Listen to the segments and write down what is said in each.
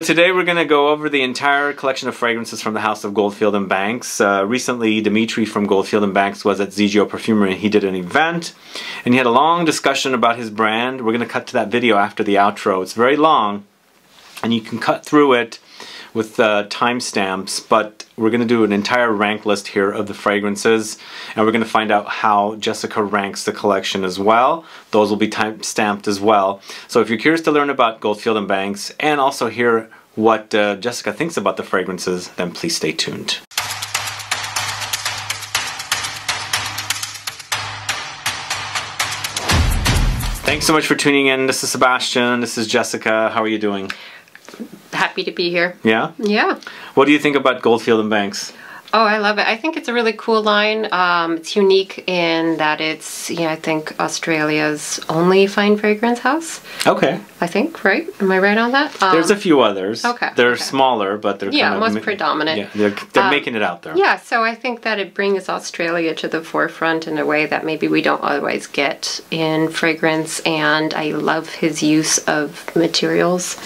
Today we're going to go over the entire collection of fragrances from the House of Goldfield and Banks. Uh, recently, Dimitri from Goldfield and Banks was at ZGO Perfumery and he did an event and he had a long discussion about his brand. We're going to cut to that video after the outro. It's very long and you can cut through it with uh, timestamps, but we're going to do an entire rank list here of the fragrances, and we're going to find out how Jessica ranks the collection as well. Those will be time-stamped as well. So if you're curious to learn about Goldfield and Banks, and also hear what uh, Jessica thinks about the fragrances, then please stay tuned. Thanks so much for tuning in. This is Sebastian. This is Jessica. How are you doing? Happy to be here. Yeah? Yeah. What do you think about Goldfield and Banks? Oh, I love it. I think it's a really cool line. Um, it's unique in that it's, you know, I think Australia's only fine fragrance house. Okay. I think, right? Am I right on that? Um, There's a few others. Okay. They're okay. smaller, but they're yeah, most predominant. Yeah, they're, they're um, making it out there. Yeah, so I think that it brings Australia to the forefront in a way that maybe we don't otherwise get in fragrance. And I love his use of materials.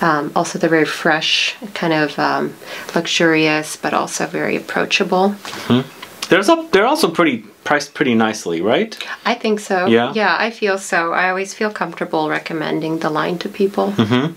Um, also, they're very fresh, kind of um, luxurious, but also very approachable. Mm-hmm. There's a, they're also pretty priced pretty nicely, right? I think so. Yeah. Yeah, I feel so. I always feel comfortable recommending the line to people. Mm-hmm.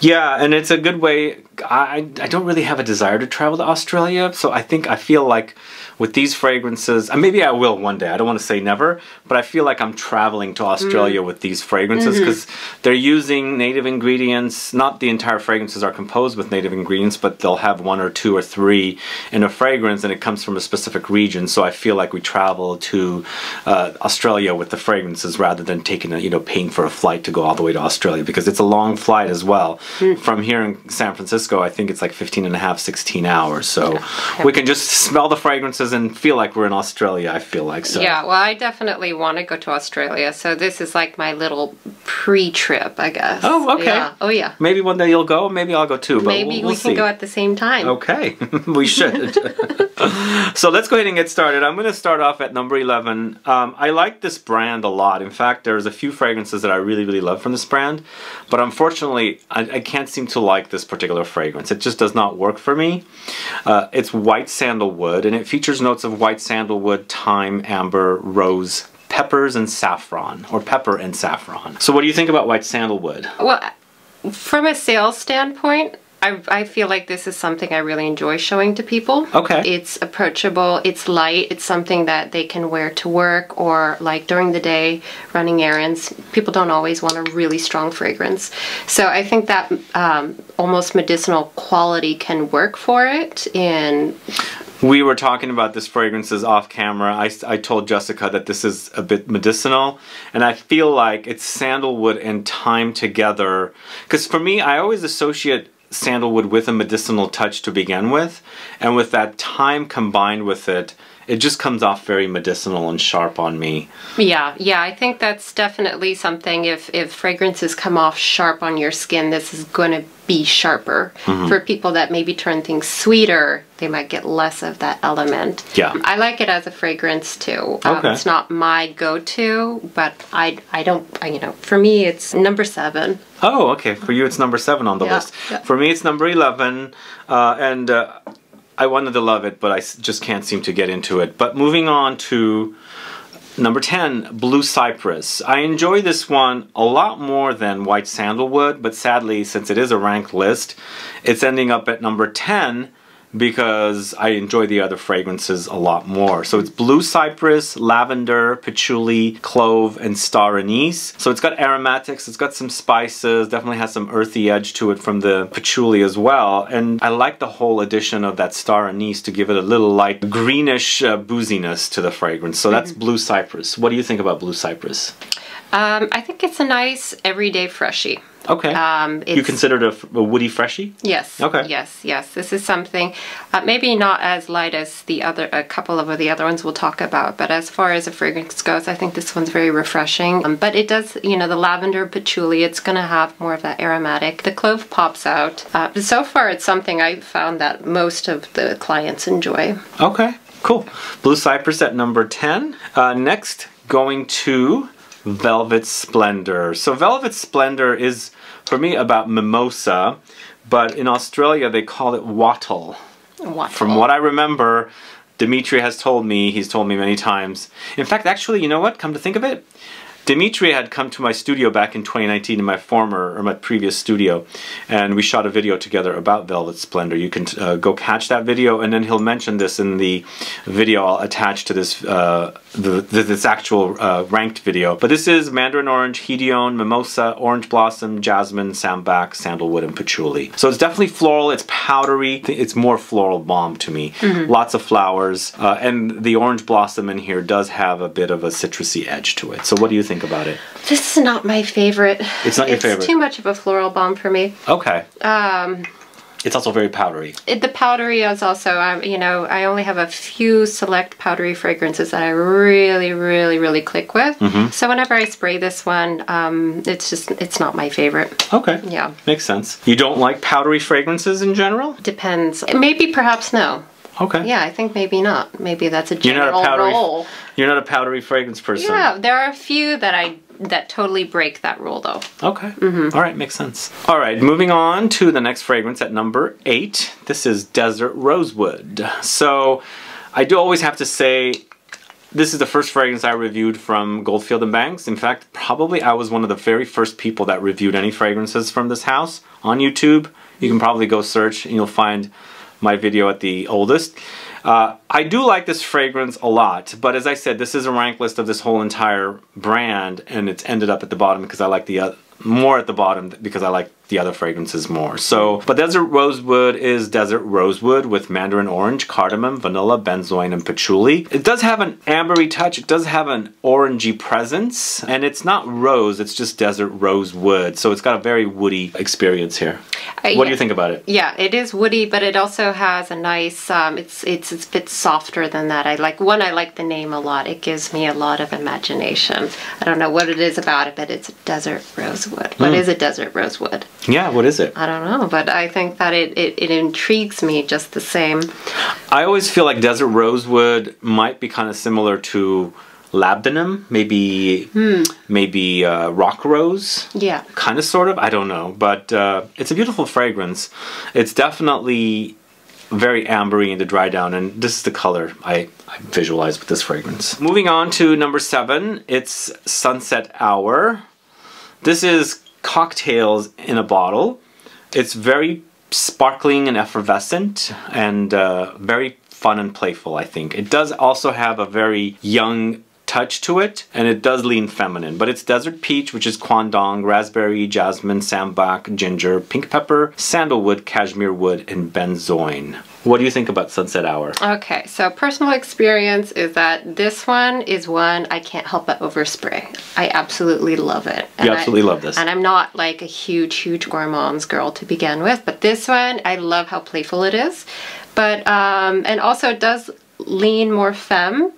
Yeah, and it's a good way. I I don't really have a desire to travel to Australia, so I think I feel like with these fragrances, maybe I will one day. I don't want to say never, but I feel like I'm traveling to Australia mm. with these fragrances because mm-hmm. they're using native ingredients. Not the entire fragrances are composed with native ingredients, but they'll have one or two or three in a fragrance, and it comes from a specific region. So I feel like we travel to uh, Australia with the fragrances rather than taking a, you know paying for a flight to go all the way to Australia because it's a long flight as well. Mm. From here in San Francisco, I think it's like 15 and a half, 16 hours. So yeah. we can just smell the fragrances and feel like we're in Australia. I feel like so. Yeah, well, I definitely want to go to Australia, so this is like my little pre-trip, I guess. Oh, okay. Yeah. Oh, yeah. Maybe one day you'll go. Maybe I'll go too. But maybe we'll, we'll we see. can go at the same time. Okay, we should. so let's go ahead and get started. I'm going to start off at number 11. Um, I like this brand a lot. In fact, there's a few fragrances that I really, really love from this brand, but unfortunately, I, I can't seem to like this particular fragrance. It just does not work for me. Uh, it's white sandalwood, and it features features notes of white sandalwood, thyme, amber, rose, peppers, and saffron, or pepper and saffron. So what do you think about white sandalwood? Well, from a sales standpoint, I, I feel like this is something I really enjoy showing to people. Okay. It's approachable, it's light, it's something that they can wear to work or like during the day running errands. People don't always want a really strong fragrance. So I think that um, almost medicinal quality can work for it in we were talking about this fragrances off camera. I, I told Jessica that this is a bit medicinal, and I feel like it's sandalwood and thyme together. Because for me, I always associate sandalwood with a medicinal touch to begin with, and with that thyme combined with it, it just comes off very medicinal and sharp on me. Yeah, yeah, I think that's definitely something. If if fragrances come off sharp on your skin, this is going to be sharper. Mm-hmm. For people that maybe turn things sweeter, they might get less of that element. Yeah, I like it as a fragrance too. Um, okay. it's not my go-to, but I I don't you know for me it's number seven. Oh, okay. For you, it's number seven on the yeah, list. Yeah. For me, it's number eleven, uh, and. Uh, I wanted to love it, but I just can't seem to get into it. But moving on to number 10, Blue Cypress. I enjoy this one a lot more than White Sandalwood, but sadly, since it is a ranked list, it's ending up at number 10 because I enjoy the other fragrances a lot more. So it's blue cypress, lavender, patchouli, clove, and star anise. So it's got aromatics, it's got some spices, definitely has some earthy edge to it from the patchouli as well. And I like the whole addition of that star anise to give it a little light greenish uh, booziness to the fragrance. So that's mm -hmm. blue cypress. What do you think about blue cypress? Um, I think it's a nice everyday freshie. Okay. Um, you consider it a, a, woody freshie? Yes. Okay. Yes, yes. This is something, uh, maybe not as light as the other, a couple of the other ones we'll talk about, but as far as a fragrance goes, I think this one's very refreshing. Um, but it does, you know, the lavender patchouli, it's going to have more of that aromatic. The clove pops out. Uh, so far, it's something I found that most of the clients enjoy. Okay. Cool. Blue Cypress at number 10. Uh, next, going to Velvet Splendour. So Velvet Splendour is, for me, about mimosa, but in Australia they call it wattle. Wattle. From what I remember, Dimitri has told me, he's told me many times. In fact, actually, you know what? Come to think of it, Dimitri had come to my studio back in 2019 in my former or my previous studio, and we shot a video together about Velvet Splendour. You can uh, go catch that video, and then he'll mention this in the video I'll attach to this uh, the, this actual uh, ranked video. But this is Mandarin Orange, Hedione, Mimosa, Orange Blossom, Jasmine, Sambac, Sandalwood, and Patchouli. So it's definitely floral. It's powdery. It's more floral bomb to me. Mm -hmm. Lots of flowers, uh, and the Orange Blossom in here does have a bit of a citrusy edge to it. So what do you think? about it? This is not my favorite. It's not your it's favorite. It's too much of a floral bomb for me. Okay. Um, it's also very powdery. It, the powdery is also, um, you know, I only have a few select powdery fragrances that I really, really, really click with. Mm -hmm. So whenever I spray this one, um, it's just, it's not my favorite. Okay. Yeah. Makes sense. You don't like powdery fragrances in general? Depends. Maybe perhaps no. Okay. Yeah, I think maybe not. Maybe that's a general you're not a powdery, role. You're not a powdery fragrance person. Yeah, there are a few that I that totally break that rule though. Okay. Mm -hmm. All right, makes sense. All right, moving on to the next fragrance at number eight. This is Desert Rosewood. So I do always have to say this is the first fragrance I reviewed from Goldfield and Banks. In fact, probably I was one of the very first people that reviewed any fragrances from this house on YouTube. You can probably go search and you'll find my video at the oldest. Uh, I do like this fragrance a lot, but as I said, this is a rank list of this whole entire brand, and it's ended up at the bottom because I like the uh, more at the bottom because I like the other fragrances more. So, but Desert Rosewood is Desert Rosewood with mandarin orange, cardamom, vanilla, benzoin, and patchouli. It does have an ambery touch. It does have an orangey presence, and it's not rose. It's just Desert Rosewood. So it's got a very woody experience here. Uh, what yeah. do you think about it? Yeah, it is woody, but it also has a nice. Um, it's it's it's a bit softer than that. I like one. I like the name a lot. It gives me a lot of imagination. I don't know what it is about it, but it's Desert Rosewood. What mm. is a Desert Rosewood? Yeah, what is it? I don't know, but I think that it, it, it intrigues me just the same. I always feel like Desert Rosewood might be kind of similar to labdanum, maybe hmm. maybe uh, rock rose. Yeah. Kind of, sort of. I don't know, but uh, it's a beautiful fragrance. It's definitely very ambery in the dry down, and this is the color I, I visualize with this fragrance. Moving on to number seven, it's Sunset Hour. This is cocktails in a bottle. It's very sparkling and effervescent and uh, very fun and playful, I think. It does also have a very young touch to it and it does lean feminine but it's desert peach which is quandong raspberry jasmine sambac ginger pink pepper sandalwood cashmere wood and benzoin what do you think about Sunset Hour? Okay, so personal experience is that this one is one I can't help but overspray. I absolutely love it. And you absolutely I, love this. And I'm not like a huge, huge gourmands girl to begin with, but this one, I love how playful it is. But, um, and also it does lean more femme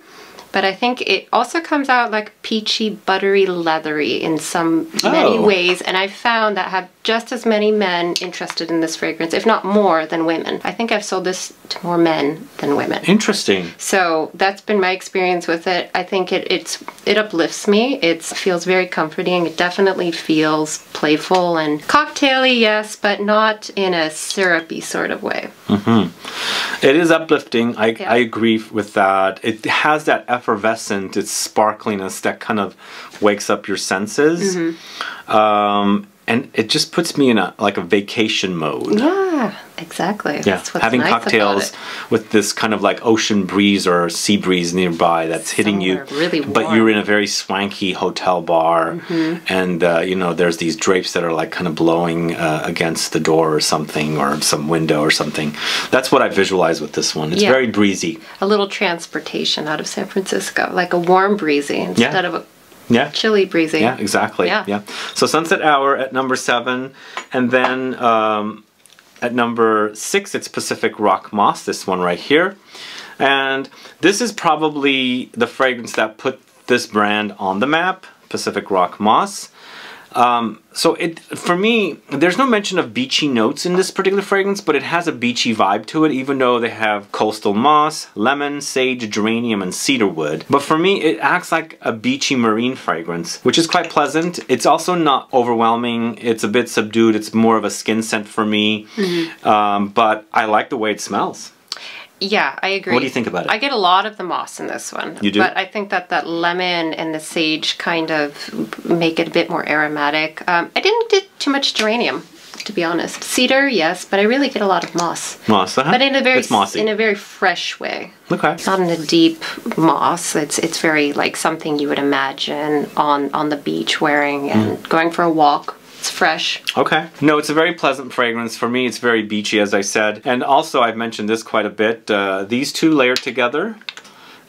but I think it also comes out like peachy, buttery, leathery in some oh. many ways. And I found that have just as many men interested in this fragrance, if not more than women. I think I've sold this to more men than women. Interesting. So that's been my experience with it. I think it it's it uplifts me. It feels very comforting. It definitely feels playful and cocktaily, yes, but not in a syrupy sort of way. Mm-hmm. It is uplifting. I, yeah. I agree with that. It has that effervescent, it's sparkliness that kind of wakes up your senses. Mm-hmm. Um, and it just puts me in a like a vacation mode. Yeah, exactly. Yeah, having nice cocktails with this kind of like ocean breeze or sea breeze nearby that's hitting you. Really warm. But you're in a very swanky hotel bar, mm-hmm. and uh, you know there's these drapes that are like kind of blowing uh, against the door or something, or some window or something. That's what I visualize with this one. It's yeah. very breezy. A little transportation out of San Francisco, like a warm breezy instead yeah. of a yeah. Chilly breezy. Yeah, exactly. Yeah. yeah. So Sunset Hour at number seven, and then um, at number six, it's Pacific Rock Moss, this one right here. And this is probably the fragrance that put this brand on the map, Pacific Rock Moss. Um, so it for me, there's no mention of beachy notes in this particular fragrance, but it has a beachy vibe to it, even though they have coastal moss, lemon, sage, geranium, and cedarwood. But for me, it acts like a beachy marine fragrance, which is quite pleasant. It's also not overwhelming. It's a bit subdued. It's more of a skin scent for me, mm -hmm. um, but I like the way it smells. Yeah, I agree. What do you think about it? I get a lot of the moss in this one. You do? But I think that that lemon and the sage kind of make it a bit more aromatic. Um, I didn't get too much geranium, to be honest. Cedar, yes, but I really get a lot of moss. Moss, uh-huh. But in a very it's mossy. in a very fresh way. Okay. Not in a deep moss. It's it's very like something you would imagine on on the beach wearing and mm. going for a walk it's fresh. Okay. No, it's a very pleasant fragrance. For me, it's very beachy, as I said. And also, I've mentioned this quite a bit. Uh, these two layered together,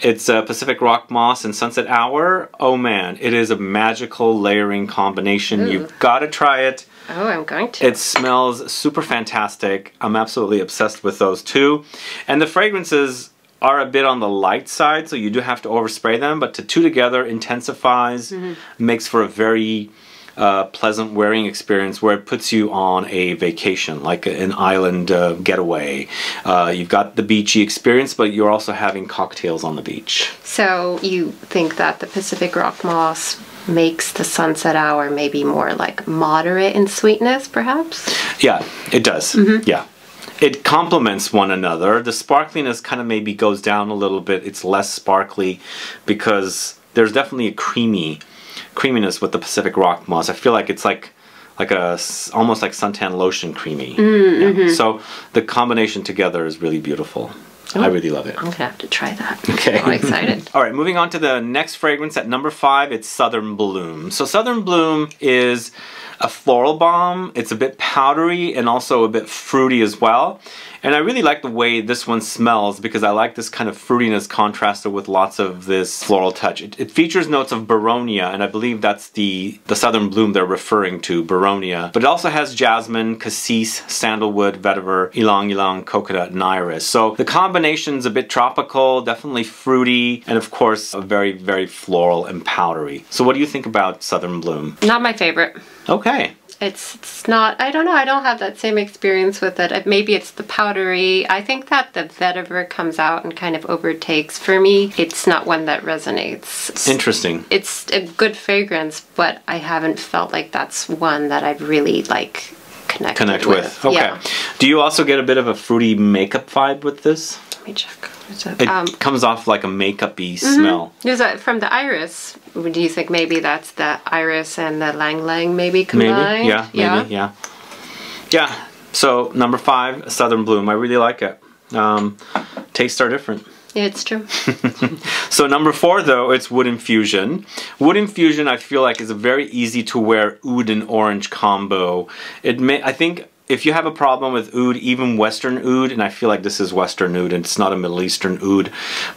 it's uh, Pacific Rock Moss and Sunset Hour. Oh man, it is a magical layering combination. Ooh. You've got to try it. Oh, I'm going to. It smells super fantastic. I'm absolutely obsessed with those two. And the fragrances are a bit on the light side, so you do have to overspray them, but the two together intensifies, mm -hmm. makes for a very uh, pleasant wearing experience where it puts you on a vacation, like an island uh, getaway. Uh, you've got the beachy experience, but you're also having cocktails on the beach. So you think that the Pacific Rock Moss makes the sunset hour maybe more like moderate in sweetness, perhaps? Yeah, it does. Mm -hmm. Yeah it complements one another. The sparkliness kind of maybe goes down a little bit. It's less sparkly because there's definitely a creamy creaminess with the Pacific Rock moss. I feel like it's like like a almost like suntan lotion creamy. Mm, yeah. mm-hmm. So the combination together is really beautiful. I really love it. I'm gonna have to try that. Okay. I'm excited. All right, moving on to the next fragrance at number five. It's Southern Bloom. So Southern Bloom is a floral bomb. It's a bit powdery and also a bit fruity as well. And I really like the way this one smells because I like this kind of fruitiness contrasted with lots of this floral touch. It, it features notes of boronia, and I believe that's the, the southern bloom they're referring to, boronia. But it also has jasmine, cassis, sandalwood, vetiver, ylang ylang, coconut, and iris. So the combination's a bit tropical, definitely fruity, and of course, very, very floral and powdery. So what do you think about southern bloom? Not my favorite. Okay. It's, it's not i don't know i don't have that same experience with it. Maybe it's the powdery. I think that the vetiver comes out and kind of overtakes. For me it's not one that resonates. Interesting. It's a good fragrance but i haven't felt like that's one that i've really like connect with, with. okay. Yeah. do you also get a bit of a fruity makeup vibe with this me check it um, comes off like a makeupy mm -hmm. smell. Is that from the iris? Do you think maybe that's the iris and the lang lang maybe combined? Maybe, yeah, maybe, yeah. Yeah. So number five, Southern Bloom. I really like it. Um, tastes are different. Yeah, it's true. so number four, though, it's Wood Infusion. Wood Infusion, I feel like, is a very easy to wear oud and orange combo. It may, I think if you have a problem with oud, even Western oud, and I feel like this is Western oud and it's not a Middle Eastern oud,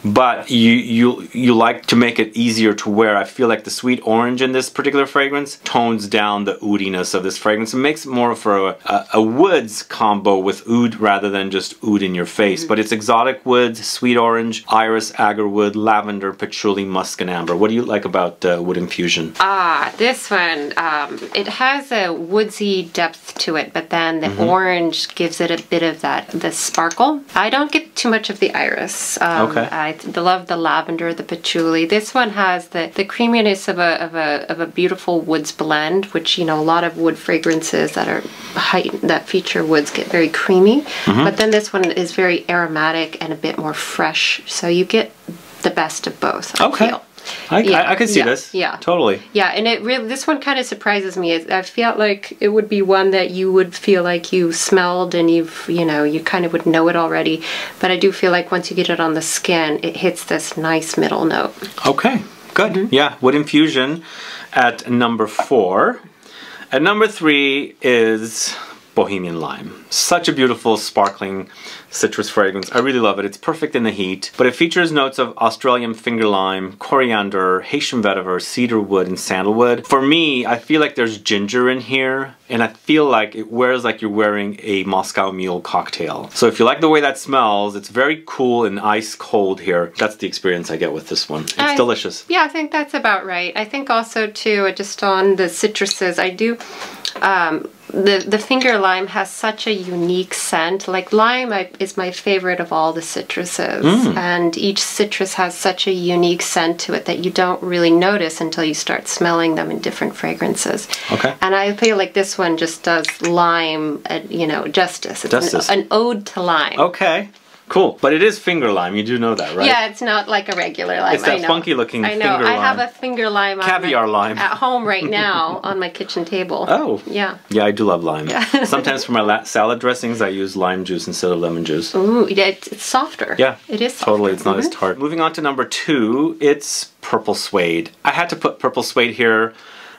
but you you you like to make it easier to wear. I feel like the sweet orange in this particular fragrance tones down the oudiness of this fragrance and makes it more for a, a, a woods combo with oud rather than just oud in your face. But it's exotic woods, sweet orange, iris, agarwood, lavender, patchouli, musk, and amber. What do you like about uh, wood infusion? Ah, this one, um, it has a woodsy depth to it, but then the mm -hmm. orange gives it a bit of that, the sparkle. I don't get too much of the iris. Um, okay. I love the lavender, the patchouli. This one has the, the creaminess of a, of, a, of a beautiful woods blend, which, you know, a lot of wood fragrances that are height, that feature woods get very creamy. Mm -hmm. But then this one is very aromatic and a bit more fresh. So you get the best of both. I okay. Feel. I, yeah. I, I can see yeah. this. Yeah. Totally. Yeah, and it really this one kind of surprises me. I felt like it would be one that you would feel like you smelled and you've you know you kind of would know it already. But I do feel like once you get it on the skin, it hits this nice middle note. Okay. Good. Mm -hmm. Yeah. Wood infusion at number four. At number three is Bohemian Lime. Such a beautiful, sparkling citrus fragrance. I really love it. It's perfect in the heat, but it features notes of Australian finger lime, coriander, Haitian vetiver, cedar wood, and sandalwood. For me, I feel like there's ginger in here, and I feel like it wears like you're wearing a Moscow Mule cocktail. So if you like the way that smells, it's very cool and ice cold here. That's the experience I get with this one. It's I, delicious. Yeah, I think that's about right. I think also too, just on the citruses, I do um, the the finger lime has such a unique scent. Like lime I, is my favorite of all the citruses, mm. and each citrus has such a unique scent to it that you don't really notice until you start smelling them in different fragrances. Okay. And I feel like this one just does lime, uh, you know, justice. It's justice. An, an ode to lime. Okay. Cool, but it is finger lime. You do know that, right? Yeah, it's not like a regular lime. It's that funky looking. lime I know. I have a finger lime. Caviar my, lime at home right now on my kitchen table. Oh. Yeah. Yeah, I do love lime. Sometimes for my salad dressings, I use lime juice instead of lemon juice. Ooh, yeah, it's, it's softer. Yeah, it is. Softer. Totally, it's not mm -hmm. as tart. Moving on to number two, it's purple suede. I had to put purple suede here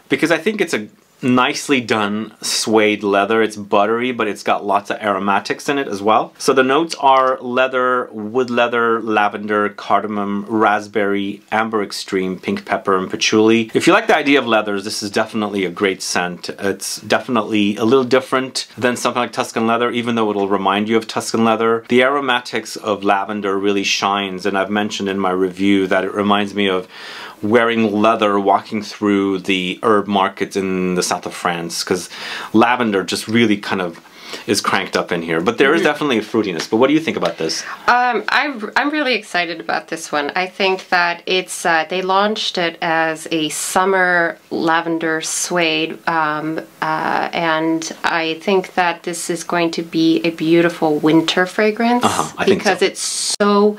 because I think it's a nicely done suede leather. It's buttery, but it's got lots of aromatics in it as well. So the notes are leather, wood leather, lavender, cardamom, raspberry, amber extreme, pink pepper, and patchouli. If you like the idea of leathers, this is definitely a great scent. It's definitely a little different than something like Tuscan leather, even though it'll remind you of Tuscan leather. The aromatics of lavender really shines, and I've mentioned in my review that it reminds me of wearing leather walking through the herb markets in the south of France because lavender just really kind of is cranked up in here. But there is mm-hmm. definitely a fruitiness. But what do you think about this? Um, I, I'm really excited about this one. I think that it's, uh, they launched it as a summer lavender suede. Um, uh, and I think that this is going to be a beautiful winter fragrance uh-huh, because so. it's so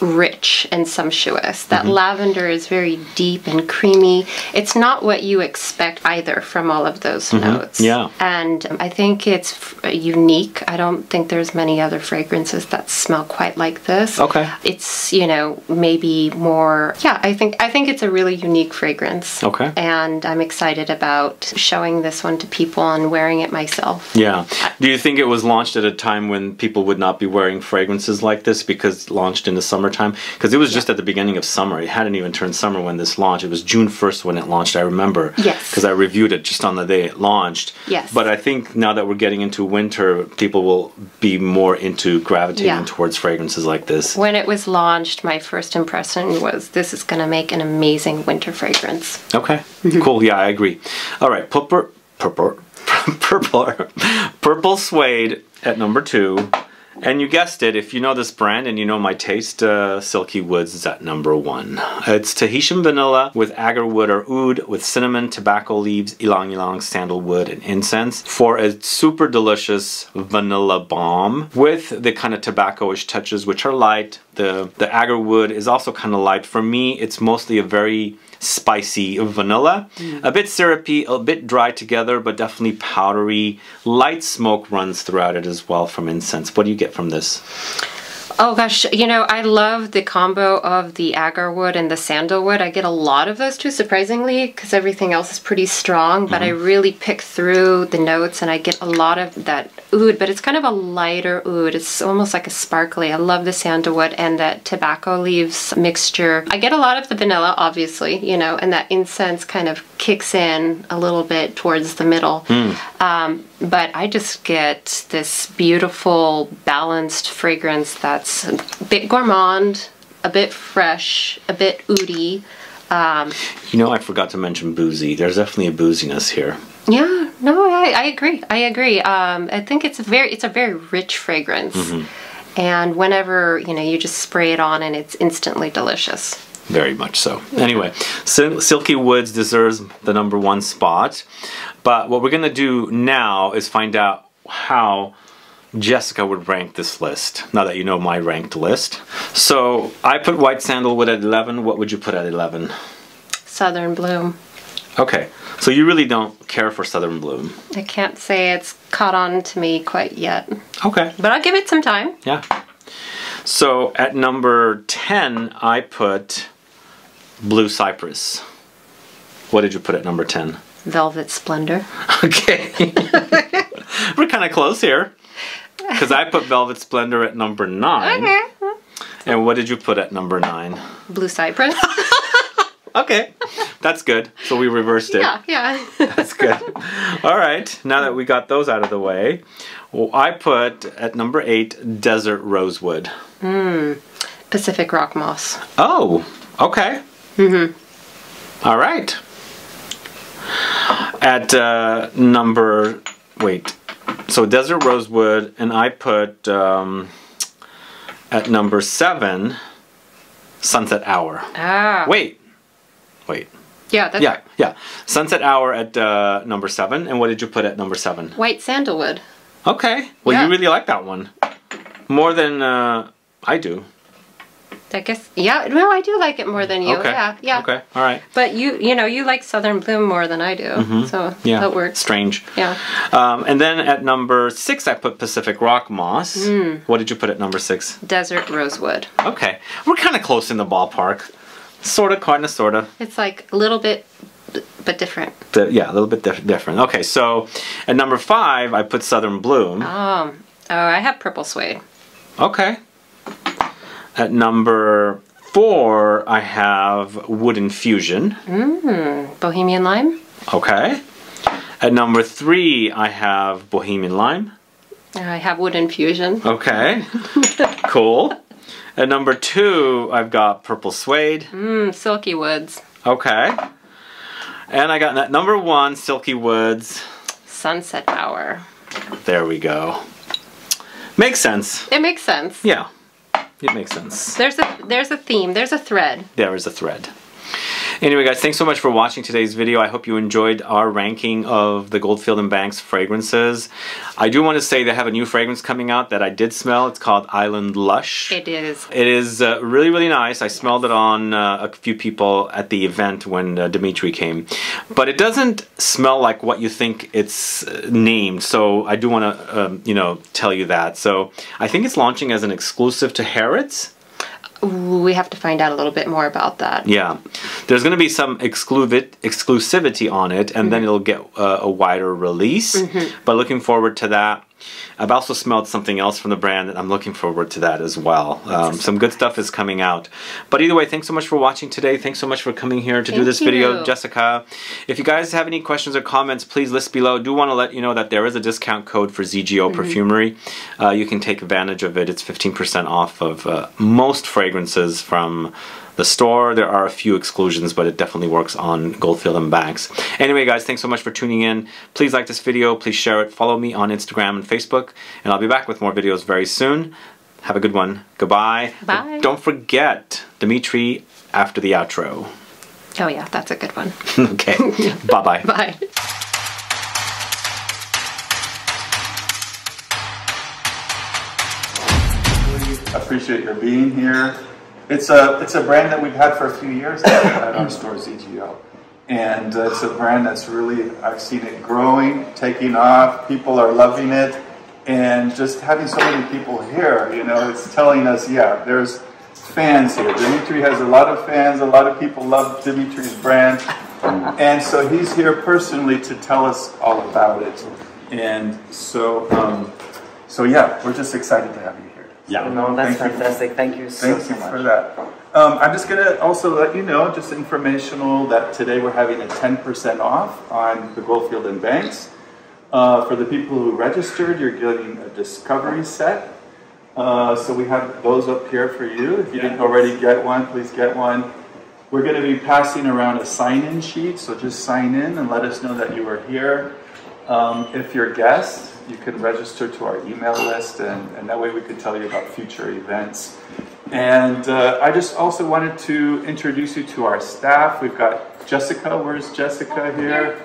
rich and sumptuous. That mm-hmm. lavender is very deep and creamy. It's not what you expect either from all of those mm-hmm. notes. Yeah. And um, I think it's f- unique. I don't think there's many other fragrances that smell quite like this. Okay. It's, you know, maybe more Yeah, I think I think it's a really unique fragrance. Okay. And I'm excited about showing this one to people and wearing it myself. Yeah. Do you think it was launched at a time when people would not be wearing fragrances like this because launched in the summer summertime because it was just at the beginning of summer. It hadn't even turned summer when this launched. It was June 1st when it launched, I remember. Yes. Because I reviewed it just on the day it launched. Yes. But I think now that we're getting into winter, people will be more into gravitating yeah. towards fragrances like this. When it was launched, my first impression was this is going to make an amazing winter fragrance. Okay. Mm-hmm. cool. Yeah, I agree. All right. Purple. Purple. Purple. Purple suede at number two. And you guessed it, if you know this brand and you know my taste, uh, Silky Woods is at number one. It's Tahitian vanilla with agarwood or oud with cinnamon, tobacco leaves, ylang ylang, sandalwood, and incense for a super delicious vanilla bomb with the kind of tobacco-ish touches which are light. The, the agar wood is also kind of light. For me, it's mostly a very spicy vanilla. Mm. A bit syrupy, a bit dry together, but definitely powdery. Light smoke runs throughout it as well from incense. What do you get from this? Oh gosh, you know, I love the combo of the agarwood and the sandalwood. I get a lot of those two, surprisingly, because everything else is pretty strong, but mm -hmm. I mm-hmm. really pick through the notes and I get a lot of that oud, but it's kind of a lighter oud. It's almost like a sparkly. I love the sandalwood and that tobacco leaves mixture. I get a lot of the vanilla, obviously, you know, and that incense kind of kicks in a little bit towards the middle. Mm. Um, but I just get this beautiful, balanced fragrance that's a bit gourmand, a bit fresh, a bit oudy. Um, you know, I forgot to mention boozy. There's definitely a booziness here. Yeah, no, I, I agree. I agree. Um, I think it's a very it's a very rich fragrance, mm-hmm. and whenever you know you just spray it on and it's instantly delicious. Very much so. Anyway, Sil- Silky Woods deserves the number one spot, but what we're gonna do now is find out how. Jessica would rank this list, now that you know my ranked list. So I put White Sandalwood at 11. What would you put at 11? Southern Bloom. Okay, so you really don't care for Southern Bloom. I can't say it's caught on to me quite yet. Okay. But I'll give it some time. Yeah. So at number 10, I put Blue Cypress. What did you put at number 10? Velvet Splendour. Okay. We're kind of close here. Because I put Velvet Splendour at number nine. Okay. And what did you put at number nine? Blue Cypress. okay. That's good. So we reversed it. Yeah, yeah. That's good. All right. Now that we got those out of the way, well, I put at number eight Desert Rosewood. Hmm. Pacific Rock Moss. Oh, okay. Mm-hmm. All right. At uh, number, wait, so Desert Rosewood, and I put um, at number seven, Sunset Hour. Ah. Wait, wait. Yeah, that's Yeah, yeah. Sunset Hour at uh, number seven, and what did you put at number seven? White Sandalwood. Okay. Well, Yeah. you really like that one more than uh, I do. I guess. Yeah. No, I do like it more than you. Okay. Yeah. Yeah. Okay. All right. But you, you know, you like Southern Bloom more than I do. So Mm-hmm. Yeah. that works. Strange. Yeah. Um, and then at number six, I put Pacific Rock Moss. Mm. What did you put at number six? Desert Rosewood. Okay. We're kind of close in the ballpark. Sort of, kind of, sort of. It's like a little bit, but different. Yeah, a little bit dif- different. Okay, so at number five, I put Southern Bloom. Um. Oh, I have purple suede. Okay. At number four, I have Wood Infusion. Bohemian lime. Okay. At number three, I have Bohemian Lime. I have wood infusion. Okay. cool. At number two, I've got Purple Suede. Mm, silky woods. Okay. And I got at number one, Silky Woods. Sunset hour. There we go. Makes sense. It makes sense. Yeah. It makes sense. There's a there's a theme. There's a thread. There is a thread. Anyway, guys, thanks so much for watching today's video. I hope you enjoyed our ranking of the Goldfield and Banks fragrances. I do want to say they have a new fragrance coming out that I did smell. It's called Island Lush. It is. It is uh, really, really nice. I smelled it on uh, a few people at the event when uh, Dimitri came. But it doesn't smell like what you think it's uh, named. So I do want to, um, you know, tell you that. So I think it's launching as an exclusive to Harrods. We have to find out a little bit more about that. Yeah, there's going to be some excluvi- exclusivity on it, and then it'll get uh, a wider release. But looking forward to that. I've also smelled something else from the brand, and I'm looking forward to that as well. Um, some good stuff is coming out. But either way, thanks so much for watching today. Thanks so much for coming here to do Thank this video. Jessica. If you guys have any questions or comments, please list below. Do want to let you know that there is a discount code for ZGO Perfumery. Uh, you can take advantage of it. It's 15% off of uh, most fragrances from the store. There are a few exclusions, but it definitely works on Goldfield and Banks. Anyway, guys, thanks so much for tuning in. Please like this video. Please share it. Follow me on Instagram and Facebook. And I'll be back with more videos very soon. Have a good one. Goodbye. Bye. Don't forget Dimitri after the outro. Oh yeah, that's a good one. okay. Bye-bye. Bye. appreciate your being here. It's a it's a brand that we've had for a few years at our store ZGO, and uh, it's a brand that's really I've seen it growing, taking off. People are loving it, and just having so many people here, you know, it's telling us, yeah, there's fans here. Dimitri has a lot of fans. A lot of people love Dimitri's brand, and so he's here personally to tell us all about it. And so, um, so yeah, we're just excited to have you. Yeah. So, No, that's thank you. fantastic. Thank you so, Thank so you much. for that. Um, I'm just going to also let you know, just informational, that today we're having a 10% off on the Goldfield and Banks. Uh, for the people who registered, you're getting a discovery set. Uh, so we have those up here for you. If you didn't already get one, please get one. We're going to be passing around a sign-in sheet, so just sign in and let us know that you are here. Um, if you're a guest, you can register to our email list, and, and that way we could tell you about future events. And uh, I just also wanted to introduce you to our staff. We've got Jessica. Where's Jessica here?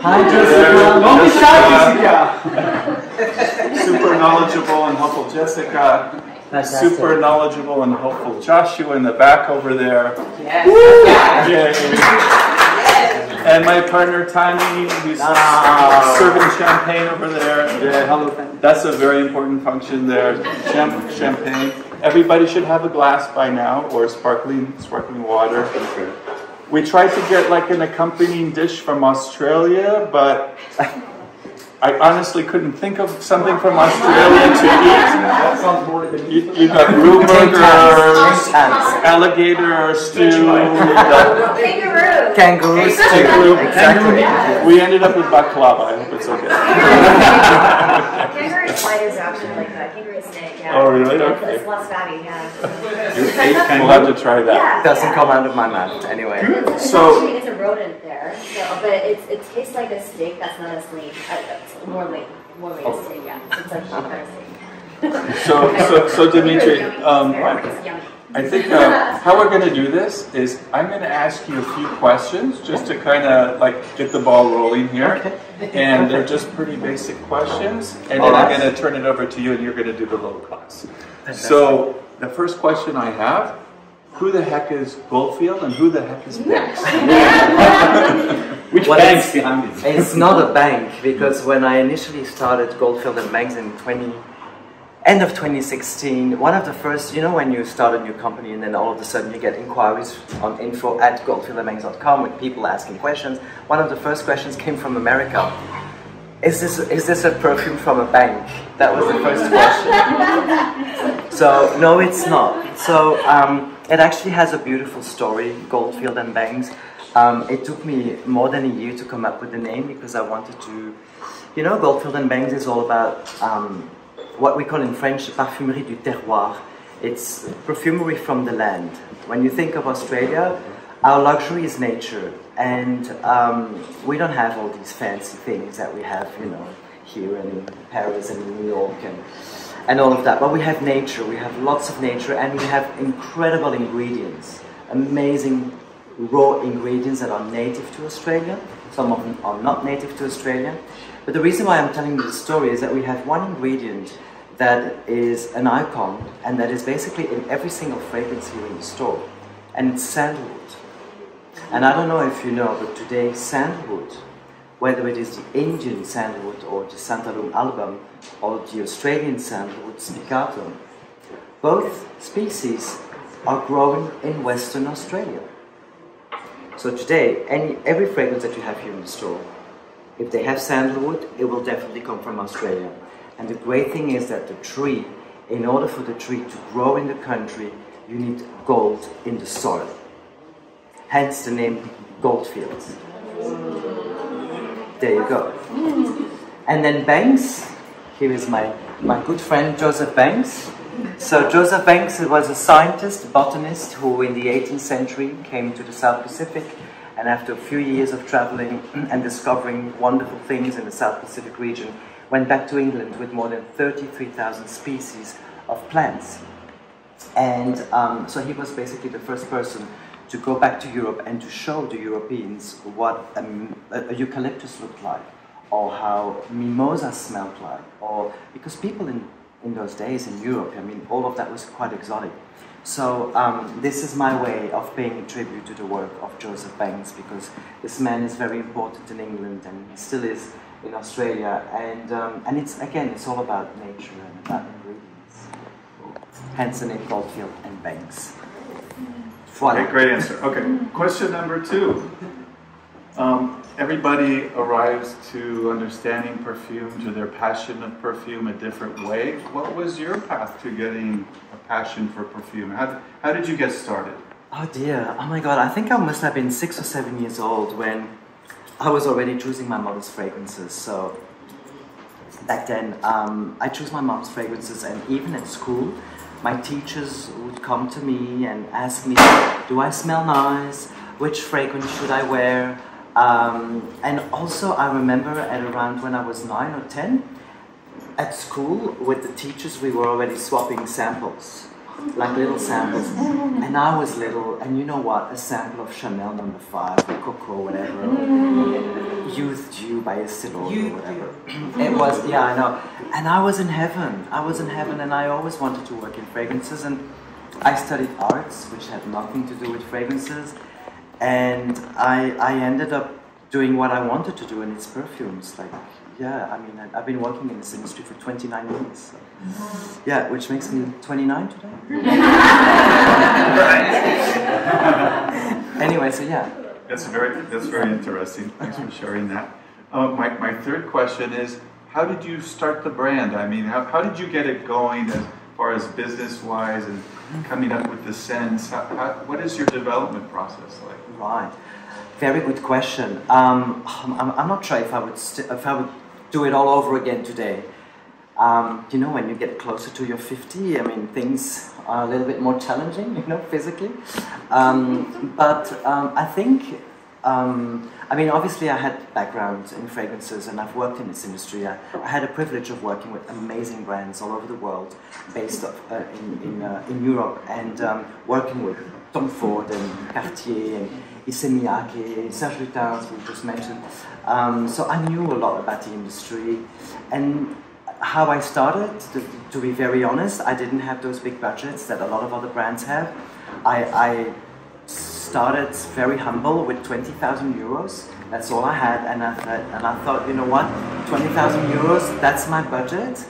Hi, Jessica. Don't be shy, Jessica. Super knowledgeable and helpful Jessica. Fantastic. Super knowledgeable and helpful Joshua in the back over there. Yes. Yay. And my partner Tani, who's Ah. serving champagne over there. Yeah, hello. That's a very important function there. Cham- champagne. Everybody should have a glass by now, or sparkling sparkling water. We tried to get like an accompanying dish from Australia, but I honestly couldn't think of something from Australia to eat. That sounds more than You, you got root burgers, oh, alligator stew. the- Kangaroo. Kangaroos too. Kangaroo. Exactly. We ended up with baklava. I hope it's okay. Kangaroo spiders are actually like that. Kangaroo snake, yeah. Oh, really? Yeah, Okay. It's less fatty, yeah. We'll have to try that. Yeah. Doesn't yeah. come out of my mouth anyway. It's So- it's a rodent there, so, but it's, it tastes like a steak that's not as lean, it's more lean, more lean steak, yeah. So it's like better. So, so, so Dimitri, um, I think uh, how we're going to do this is I'm going to ask you a few questions just to kind of like get the ball rolling here. And they're just pretty basic questions. And then I'm going to turn it over to you and you're going to do the little class. So the first question I have, who the heck is Goldfield and who the heck is Banks? Which Well, bank's it's- behind it? It's not a bank because when I initially started Goldfield and Banks in 20, end of 2016, one of the first, you know, when you start a new company and then all of a sudden you get inquiries on info at goldfieldandbanks.com with people asking questions. One of the first questions came from America. Is this, is this a perfume from a bank? That was the first question. So, no, it's not. So, um, it actually has a beautiful story, Goldfield and Banks. Um, it took me more than a year to come up with the name because I wanted to, you know, Goldfield and Banks is all about um, what we call in French parfumerie du terroir. It's perfumery from the land. When you think of Australia, our luxury is nature, and um, we don't have all these fancy things that we have, you know, here in Paris and in New York and and all of that. But we have nature, we have lots of nature, and we have incredible ingredients, amazing raw ingredients that are native to Australia. Some of them are not native to Australia. But the reason why I'm telling you the story is that we have one ingredient that is an icon and that is basically in every single fragrance here in the store, and it's sandalwood. And I don't know if you know, but today sandalwood, whether it is the Indian sandalwood or the Santalum album or the Australian sandalwood spicatum, both species are growing in Western Australia. So today, any every fragrance that you have here in the store, if they have sandalwood, it will definitely come from Australia. And the great thing is that the tree, in order for the tree to grow in the country, you need gold in the soil. Hence the name Goldfields. There you go. And then Banks, here is my, my good friend Joseph Banks. So Joseph Banks was a scientist, botanist, who in the 18th century came to the South Pacific and after a few years of traveling and discovering wonderful things in the South Pacific region, went back to England with more than 33,000 species of plants. And um, so he was basically the first person to go back to Europe and to show the Europeans what um, a, a eucalyptus looked like, or how mimosa smelled like, or because people in, in those days in Europe, I mean, all of that was quite exotic. So um, this is my way of paying tribute to the work of Joseph Banks because this man is very important in England and he still is in Australia. And um, and it's again, it's all about nature and about ingredients. Hence the name Goldfield and Banks. Voila. Okay, great answer. Okay, question number two. Um, everybody arrives to understanding perfume, to their passion of perfume a different way. What was your path to getting a passion for perfume? How, how did you get started? Oh dear, oh my god, I think I must have been six or seven years old when I was already choosing my mother's fragrances. So back then, um, I chose my mom's fragrances, and even at school, my teachers would come to me and ask me, Do I smell nice? Which fragrance should I wear? Um, and also, I remember at around when I was nine or ten, at school with the teachers, we were already swapping samples, like little samples. And I was little, and you know what? A sample of Chanel number five, or Coco, whatever, or Youth Dew by Lauder, or whatever. It was, yeah, I know. And I was in heaven. I was in heaven, and I always wanted to work in fragrances. And I studied arts, which had nothing to do with fragrances. And I, I ended up doing what I wanted to do, and it's perfumes. Like, yeah, I mean, I- I've been working in this industry for 29 years. So. Yeah, which makes me 29 today. anyway, so yeah. That's very, that's very interesting. Thanks for sharing that. Uh, my, my third question is how did you start the brand? I mean, how, how did you get it going as far as business wise and coming up with the scents? How, how, what is your development process like? Right. Very good question. Um, I'm, I'm, not sure if I would if I would do it all over again today. Um, you know, when you get closer to your 50, I mean, things are a little bit more challenging, you know, physically. Um, but um, I think um, I mean, obviously, I had background in fragrances and I've worked in this industry. I, I had a privilege of working with amazing brands all over the world, based uh, in, in, uh, in, Europe, and um, working with Tom Ford and Cartier and Issey Miyake, Serge Lutens, as we just mentioned. Um, so I knew a lot about the industry. And how I started, to, to, be very honest, I didn't have those big budgets that a lot of other brands have. I, I started very humble with 20,000 euros. That's all I had, and I, thought, and I thought, you know what, 20,000 euros, that's my budget.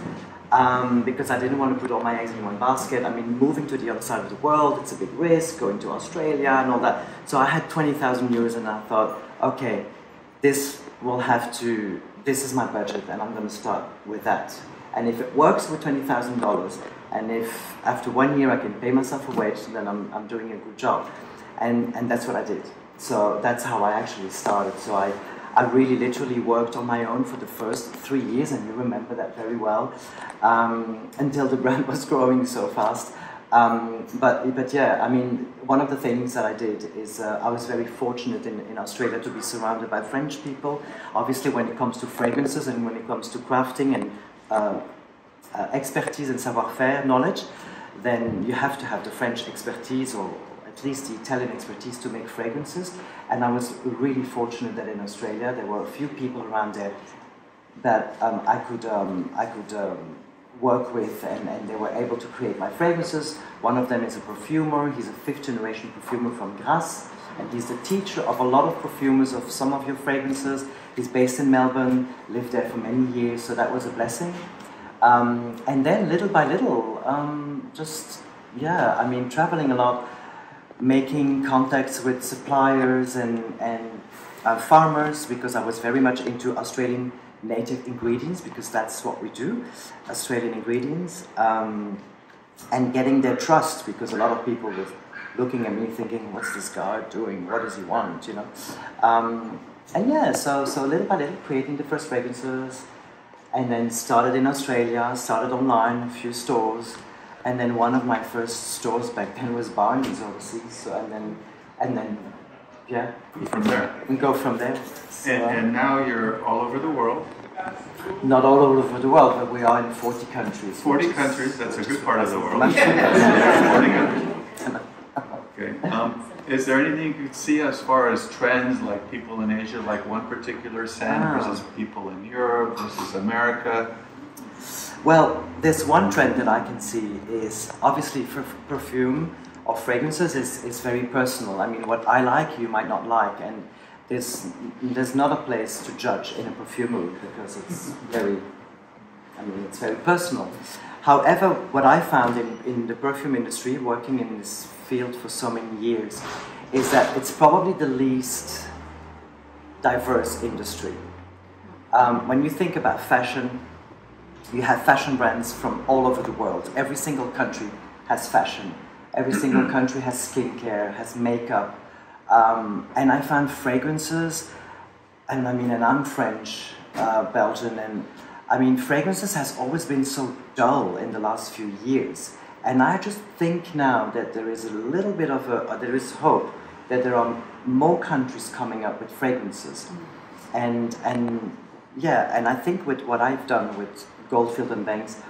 Um, because I didn't want to put all my eggs in one basket. I mean, moving to the other side of the world, it's a big risk, going to Australia and all that. So I had 20,000 euros and I thought, okay, this will have to, this is my budget and I'm going to start with that. And if it works with $20,000, and if after one year I can pay myself a wage, then I'm, I'm doing a good job and, and that's what I did. So that's how I actually started. So I, I really literally worked on my own for the first three years, and you remember that very well, um, until the brand was growing so fast. Um, but, but yeah, I mean, one of the things that I did is uh, I was very fortunate in, in Australia to be surrounded by French people. Obviously, when it comes to fragrances and when it comes to crafting and uh, uh, expertise and savoir-faire knowledge, then you have to have the French expertise or, at least the Italian expertise to make fragrances. And I was really fortunate that in Australia there were a few people around there that um, I could, um, I could um, work with and, and, they were able to create my fragrances. One of them is a perfumer, he's a fifth generation perfumer from Grasse and he's the teacher of a lot of perfumers of some of your fragrances. He's based in Melbourne, lived there for many years, so that was a blessing. Um, and then little by little, um, just, yeah, I mean, traveling a lot, making contacts with suppliers and, and uh, farmers because I was very much into Australian native ingredients because that's what we do, Australian ingredients, um, and getting their trust because a lot of people were looking at me thinking, what's this guy doing? What does he want? You know, um, and yeah, so so little by little creating the first fragrances, and then started in Australia, started online, a few stores and then one of my first stores back then was Barney's overseas. So, and then, and then, yeah. From there. We go from there. So, and, and now you're all over the world. Not all over the world, but we are in 40 countries. 40 countries, that's a good part of the world. 40 countries. Okay. Um, is there anything you could see as far as trends, like people in Asia, like one particular scent ah. versus people in Europe versus America? Well, there's one trend that I can see is obviously for perfume or fragrances is, is very personal. I mean, what I like, you might not like, and there's, there's not a place to judge in a perfumery because it's very, I mean, it's very personal. However, what I found in, in the perfume industry, working in this field for so many years, is that it's probably the least diverse industry. Um, when you think about fashion, you have fashion brands from all over the world. Every single country has fashion. Every single country has skincare, has makeup. Um, and I found fragrances, and I mean, and I'm French, uh, Belgian, and I mean, fragrances has always been so dull in the last few years. And I just think now that there is a little bit of a, uh, there is hope that there are more countries coming up with fragrances. And, and yeah, and I think with what I've done with Goldfield and Banks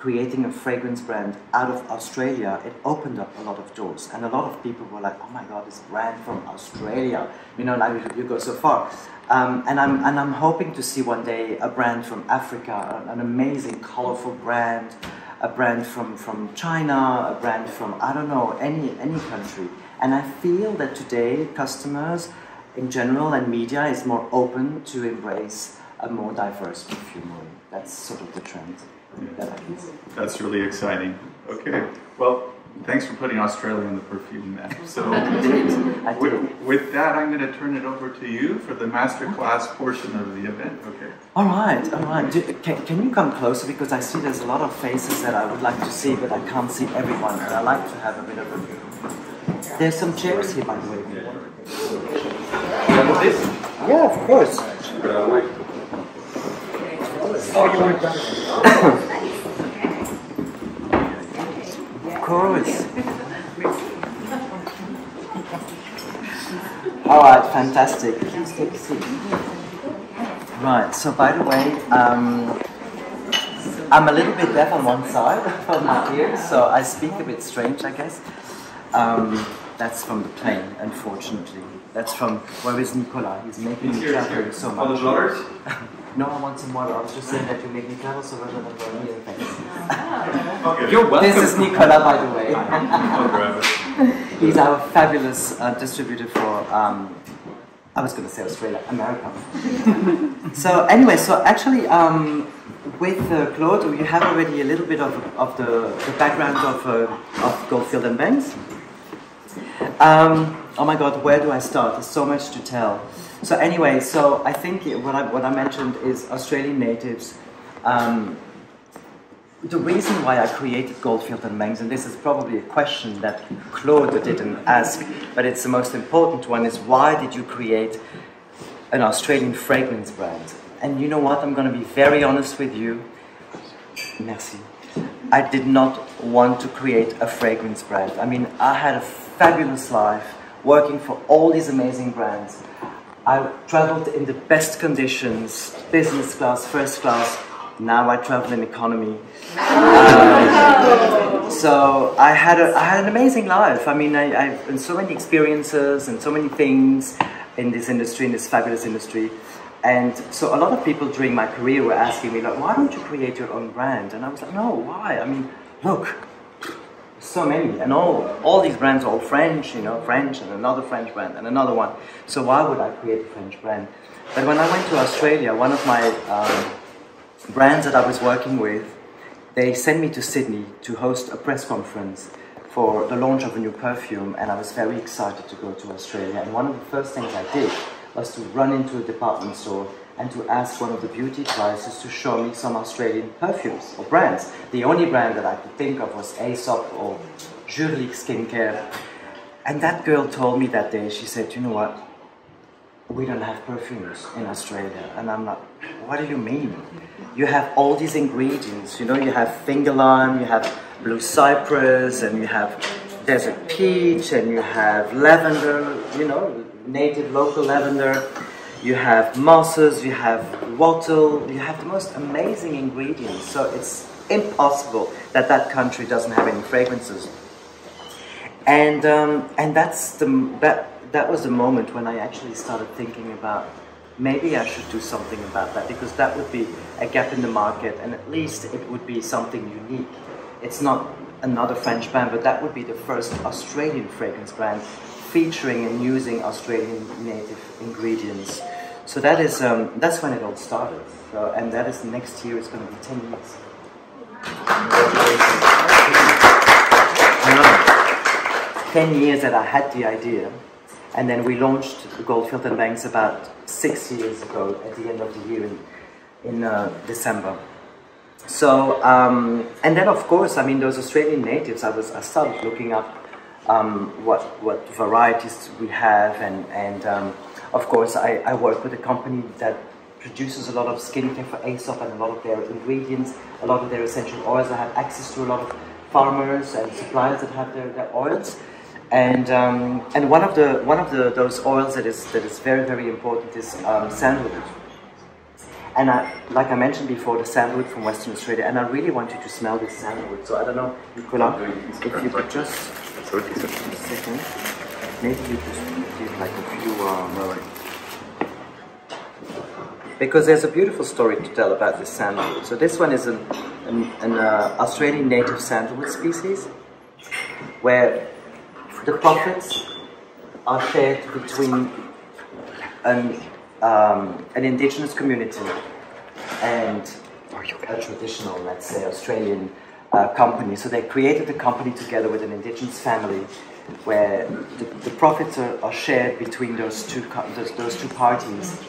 creating a fragrance brand out of Australia, it opened up a lot of doors. And a lot of people were like, oh my God, this brand from Australia. You know, like you go so far. Um, and, I'm, and I'm hoping to see one day a brand from Africa, an amazing, colorful brand, a brand from, from China, a brand from, I don't know, any, any country. And I feel that today customers in general and media is more open to embrace a more diverse perfumery that's sort of the trend that I can see. That's really exciting. Okay, well, thanks for putting Australia in the perfume map. So with, with, that, I'm going to turn it over to you for the masterclass portion of the event. Okay. All right, all right. Do, can, can you come closer because I see there's a lot of faces that I would like to see, but I can't see everyone, and I like to have a bit of a. View. There's some chairs here, by the way. Yeah, of course. Of course. All right, fantastic. Please take a seat. Right, so by the way, um, I'm a little bit deaf on one side of my ear, so I speak a bit strange, I guess. Um, that's from the plane, unfortunately. That's from, where is Nicola? He's making me travel so much. no, I want some water. I was just saying that you make me travel so much that I'm here. Thanks. okay. You're welcome. This is Nicola, by the way. He's our fabulous uh, distributor for, um, I was going to say Australia, America. so anyway, so actually, um, with uh, Claude, you have already a little bit of, of the, the background of, uh, of Goldfield and Banks. Um, oh my God, where do I start? There's so much to tell. So anyway, so I think what I, what I mentioned is Australian natives. Um, the reason why I created Goldfield and Banks, and this is probably a question that Claude didn't ask, but it's the most important one, is why did you create an Australian fragrance brand? And you know what, I'm going to be very honest with you. Merci. I did not want to create a fragrance brand. I mean, I had a fabulous life working for all these amazing brands. I traveled in the best conditions, business class, first class. Now I travel in economy. Um, so I had, a, I had an amazing life. I mean, I, I've been so many experiences and so many things in this industry, in this fabulous industry. And so a lot of people during my career were asking me, like, why don't you create your own brand? And I was like, no, why? I mean, look, so many, and all, all these brands are all French, you know, French and another French brand and another one. So why would I create a French brand? But when I went to Australia, one of my um, brands that I was working with, they sent me to Sydney to host a press conference for the launch of a new perfume, and I was very excited to go to Australia. And one of the first things I did was to run into a department store and to ask one of the beauty advisors to show me some Australian perfumes or brands. The only brand that I could think of was Aesop or Jurlique Skincare. And that girl told me that day, she said, you know what, we don't have perfumes in Australia. And I'm like, what do you mean? You have all these ingredients, you know, you have finger lime, you have blue cypress, and you have desert peach, and you have lavender, you know, native local lavender you have mosses, you have wattle, you have the most amazing ingredients. So it's impossible that that country doesn't have any fragrances. And um, and that's the that that was the moment when I actually started thinking about maybe I should do something about that because that would be a gap in the market and at least it would be something unique. It's not another French brand, but that would be the first Australian fragrance brand featuring and using Australian native ingredients. So that is um, that's when it all started. And that is next year. It's going to be ten years. Ten years that I had the idea, and then we launched Goldfield and Banks about six years ago at the end of the year in, in uh, December. So, um, and then of course, I mean, those Australian natives, I was, I started looking up um, what, what varieties we have and, and um, of course I, I work with a company that produces a lot of skincare for Aesop and a lot of their ingredients, a lot of their essential oils. I have access to a lot of farmers and suppliers that have their, their oils. And, um, and one of, the, one of the, those oils that is, that is very, very important is um, sandalwood. And I, like I mentioned before, the sandalwood from Western Australia, and I really want you to smell this sandalwood. So I don't know, Nicola, if you could just second. Maybe you just give like a few uh, because there's a beautiful story to tell about this sandalwood. So this one is an, an, an uh, Australian native sandalwood species where the profits are shared between an, um, an indigenous community and a traditional, let's say, Australian uh, company. So they created the company together with an indigenous family where the, the profits are, are, shared between those two, those, those two parties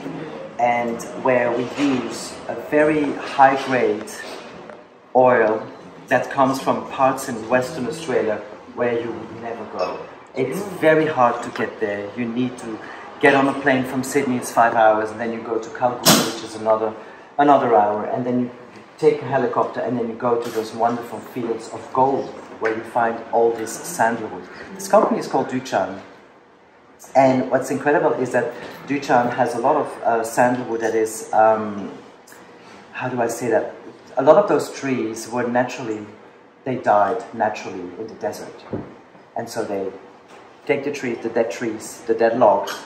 and where we use a very high grade oil that comes from parts in Western Australia where you would never go. It's very hard to get there. You need to get on a plane from Sydney, it's five hours, and then you go to Kalgoorlie, which is another, another hour, and then you take a helicopter and then you go to those wonderful fields of gold where you find all this sandalwood. This company is called Dutjahn. And what's incredible is that Dutjahn has a lot of uh, sandalwood that is, um, how do I say that? A lot of those trees were naturally, they died naturally in the desert. And so they take the trees, the dead trees, the dead logs,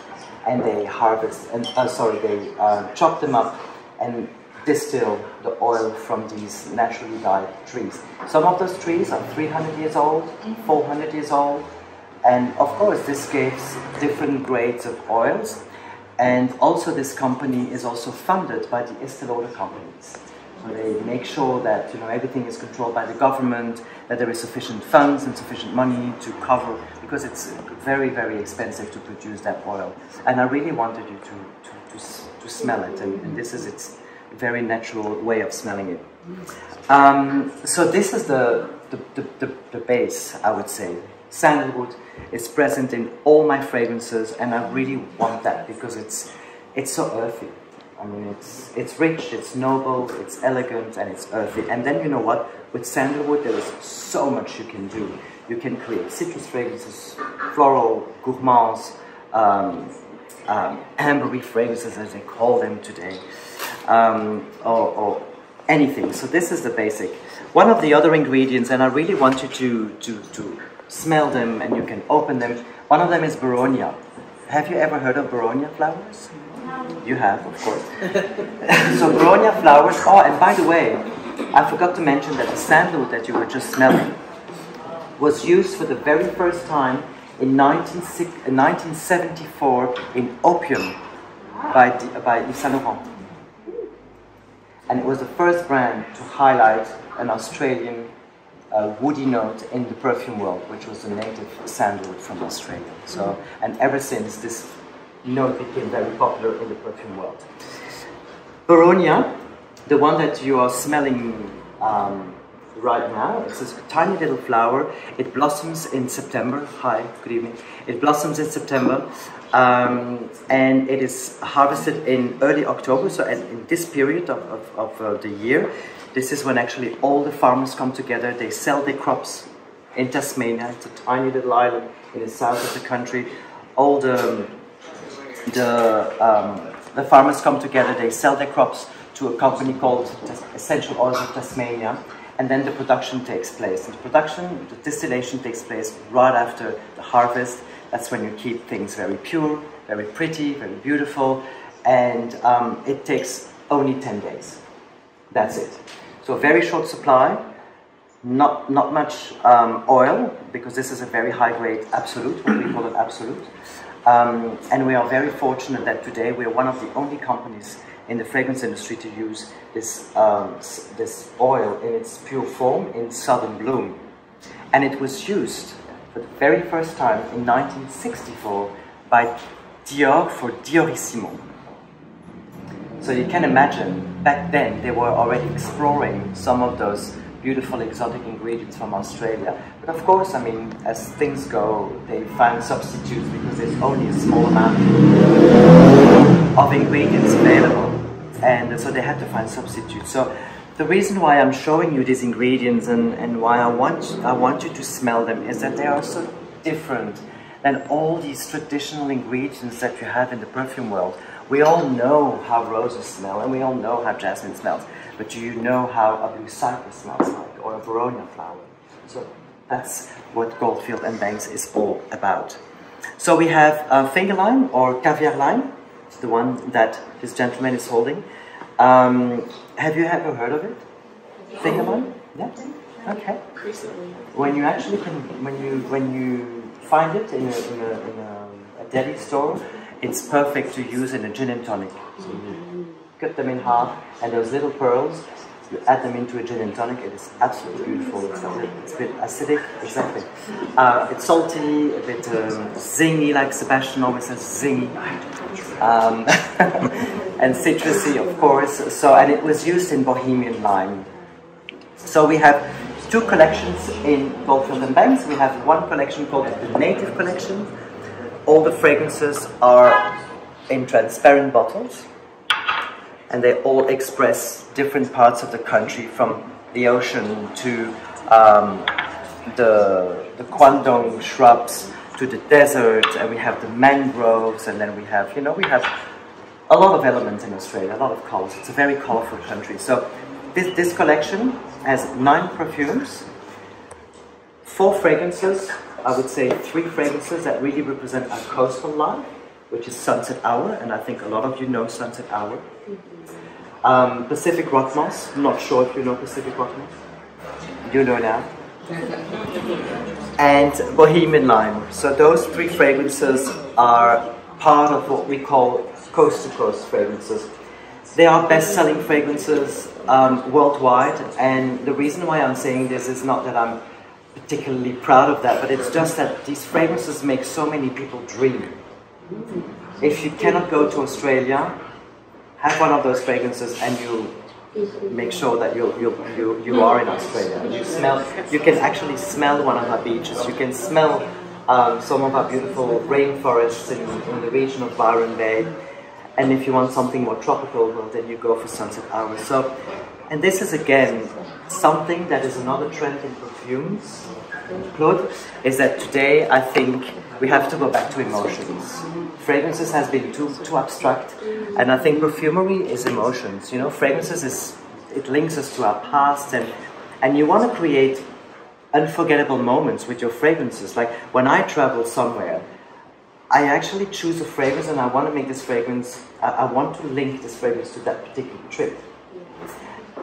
and they harvest, and uh, sorry, they uh, chop them up and distill the oil from these naturally died trees. Some of those trees are 300 years old, 400 years old, and of course this gives different grades of oils. And also this company is also funded by the Estee Lauder companies. So they make sure that you know everything is controlled by the government, that there is sufficient funds and sufficient money to cover, because it's very, very expensive to produce that oil. And I really wanted you to, to, to, to smell it, and, and this is its very natural way of smelling it. Um, so this is the, the, the, the, base, I would say. Sandalwood is present in all my fragrances and I really want that because it's, it's so earthy. I mean, it's, it's rich, it's noble, it's elegant, and it's earthy. And then you know what? With sandalwood, there is so much you can do. You can create citrus fragrances, floral, gourmands, um, um, ambery fragrances, as they call them today um, or, or, anything. So this is the basic. One of the other ingredients, and I really want you to, to, to smell them and you can open them. One of them is Boronia. Have you ever heard of Boronia flowers? You have, of course. so Boronia flowers, oh, and by the way, I forgot to mention that the sandalwood that you were just smelling was used for the very first time in 1974 in opium by, by Yves Saint Laurent and it was the first brand to highlight an Australian uh, woody note in the perfume world, which was the native sandalwood from Australia. So, and ever since, this note became very popular in the perfume world. Boronia, the one that you are smelling um, right now, it's a tiny little flower. It blossoms in September. Hi, good evening. It blossoms in September. Um, and it is harvested in early October, so in this period of, of, of uh, the year, this is when actually all the farmers come together, they sell their crops in Tasmania, it's a tiny little island in the south of the country. All the, the, um, the farmers come together, they sell their crops to a company called Essential Oils of Tasmania, and then the production takes place. And the production, the distillation takes place right after the harvest, that's when you keep things very pure, very pretty, very beautiful, and um, it takes only 10 days. That's it. So very short supply, not, not much um, oil, because this is a very high grade absolute, what we call an absolute. Um, and we are very fortunate that today we are one of the only companies in the fragrance industry to use this, um, this oil in its pure form in Southern Bloom. And it was used for the very first time in 1964 by Dior for Diorissimo. So you can imagine, back then they were already exploring some of those beautiful exotic ingredients from Australia. But of course, I mean, as things go, they find substitutes because there's only a small amount of ingredients available. And so they had to find substitutes. So the reason why I'm showing you these ingredients and, and why I want, I want you to smell them is that they are so different than all these traditional ingredients that you have in the perfume world. We all know how roses smell and we all know how jasmine smells, but do you know how a blue cypress smells like or a Boronia flower? So that's what Goldfield and Banks is all about. So we have a finger lime or caviar lime, it's the one that this gentleman is holding. Um, have you ever heard of it? Lime? Yeah. Okay. Recently. When you actually can, when you when you find it in a, in a, in a, a deli store, it's perfect to use in a gin and tonic. So you cut them in half, and those little pearls You add them into a gin and tonic, it is absolutely beautiful. It's a, bit, it's a bit acidic, exactly. Uh, it's salty, a bit um, zingy, like Sebastian always says, zingy. Um, and citrusy, of course. So, and it was used in Bohemian lime. So we have two collections in Goldfield and Banks. We have one collection called the Native Collection. All the fragrances are in transparent bottles and they all express different parts of the country from the ocean to um, the, the Quandong shrubs to the desert and we have the mangroves and then we have, you know, we have a lot of elements in Australia, a lot of colors. It's a very colorful country. So this, this collection has nine perfumes, four fragrances, I would say three fragrances that really represent our coastal life, which is Sunset Hour, and I think a lot of you know Sunset Hour. Um, Pacific Rock Moss, I'm not sure if you know Pacific Rock Moss. You know now. And Bohemian Lime. So those three fragrances are part of what we call coast to coast fragrances. They are best-selling fragrances um, worldwide, and the reason why I'm saying this is not that I'm particularly proud of that, but it's just that these fragrances make so many people dream. If you cannot go to Australia, have one of those fragrances and you make sure that you, you, you, you are in Australia. You smell, you can actually smell one of our beaches. You can smell um, some of our beautiful rainforests in, in the region of Byron Bay. And if you want something more tropical, well, then you go for Sunset Hour. So, and this is again something that is another trend in perfumes, Claude, is that today I think we have to go back to emotions. Fragrances has been too too abstract, and I think perfumery is emotions. You know, fragrances is it links us to our past, and and you want to create unforgettable moments with your fragrances. Like when I travel somewhere, I actually choose a fragrance and I want to make this fragrance, I, I, want to link this fragrance to that particular trip.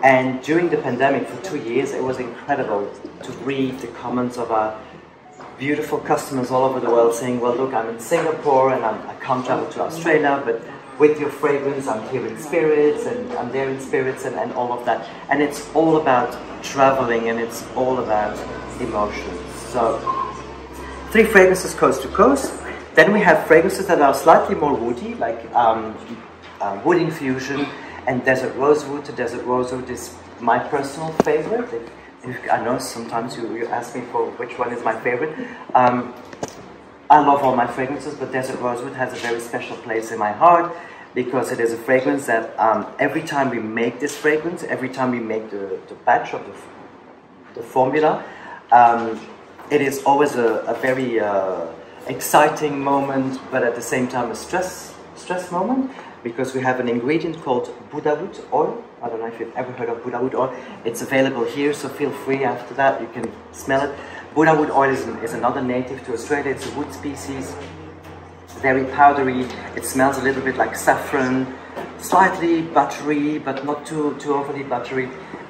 And during the pandemic for two years, it was incredible to read the comments of our beautiful customers all over the world saying, well, look, I'm in Singapore and I'm, I can not travel to Australia, but with your fragrance, I'm here in spirits and I'm there in spirits and, and all of that. And it's all about traveling and it's all about emotions. So, three fragrances coast to coast. Then we have fragrances that are slightly more woody, like um, uh, wood infusion and desert rosewood. Desert rosewood is my personal favorite. If, if, I know sometimes you, you ask me for which one is my favorite. Um, I love all my fragrances, but desert rosewood has a very special place in my heart because it is a fragrance that um, every time we make this fragrance, every time we make the, the batch of the, the formula, um, it is always a, a very uh, exciting moment, but at the same time a stress stress moment because we have an ingredient called Buddhawood oil. I don't know if you've ever heard of Buddhawood oil. It's available here, so feel free after that. You can smell it. Buddhawood oil is, is another native to Australia. It's a wood species, very powdery. It smells a little bit like saffron, slightly buttery, but not too, too overly buttery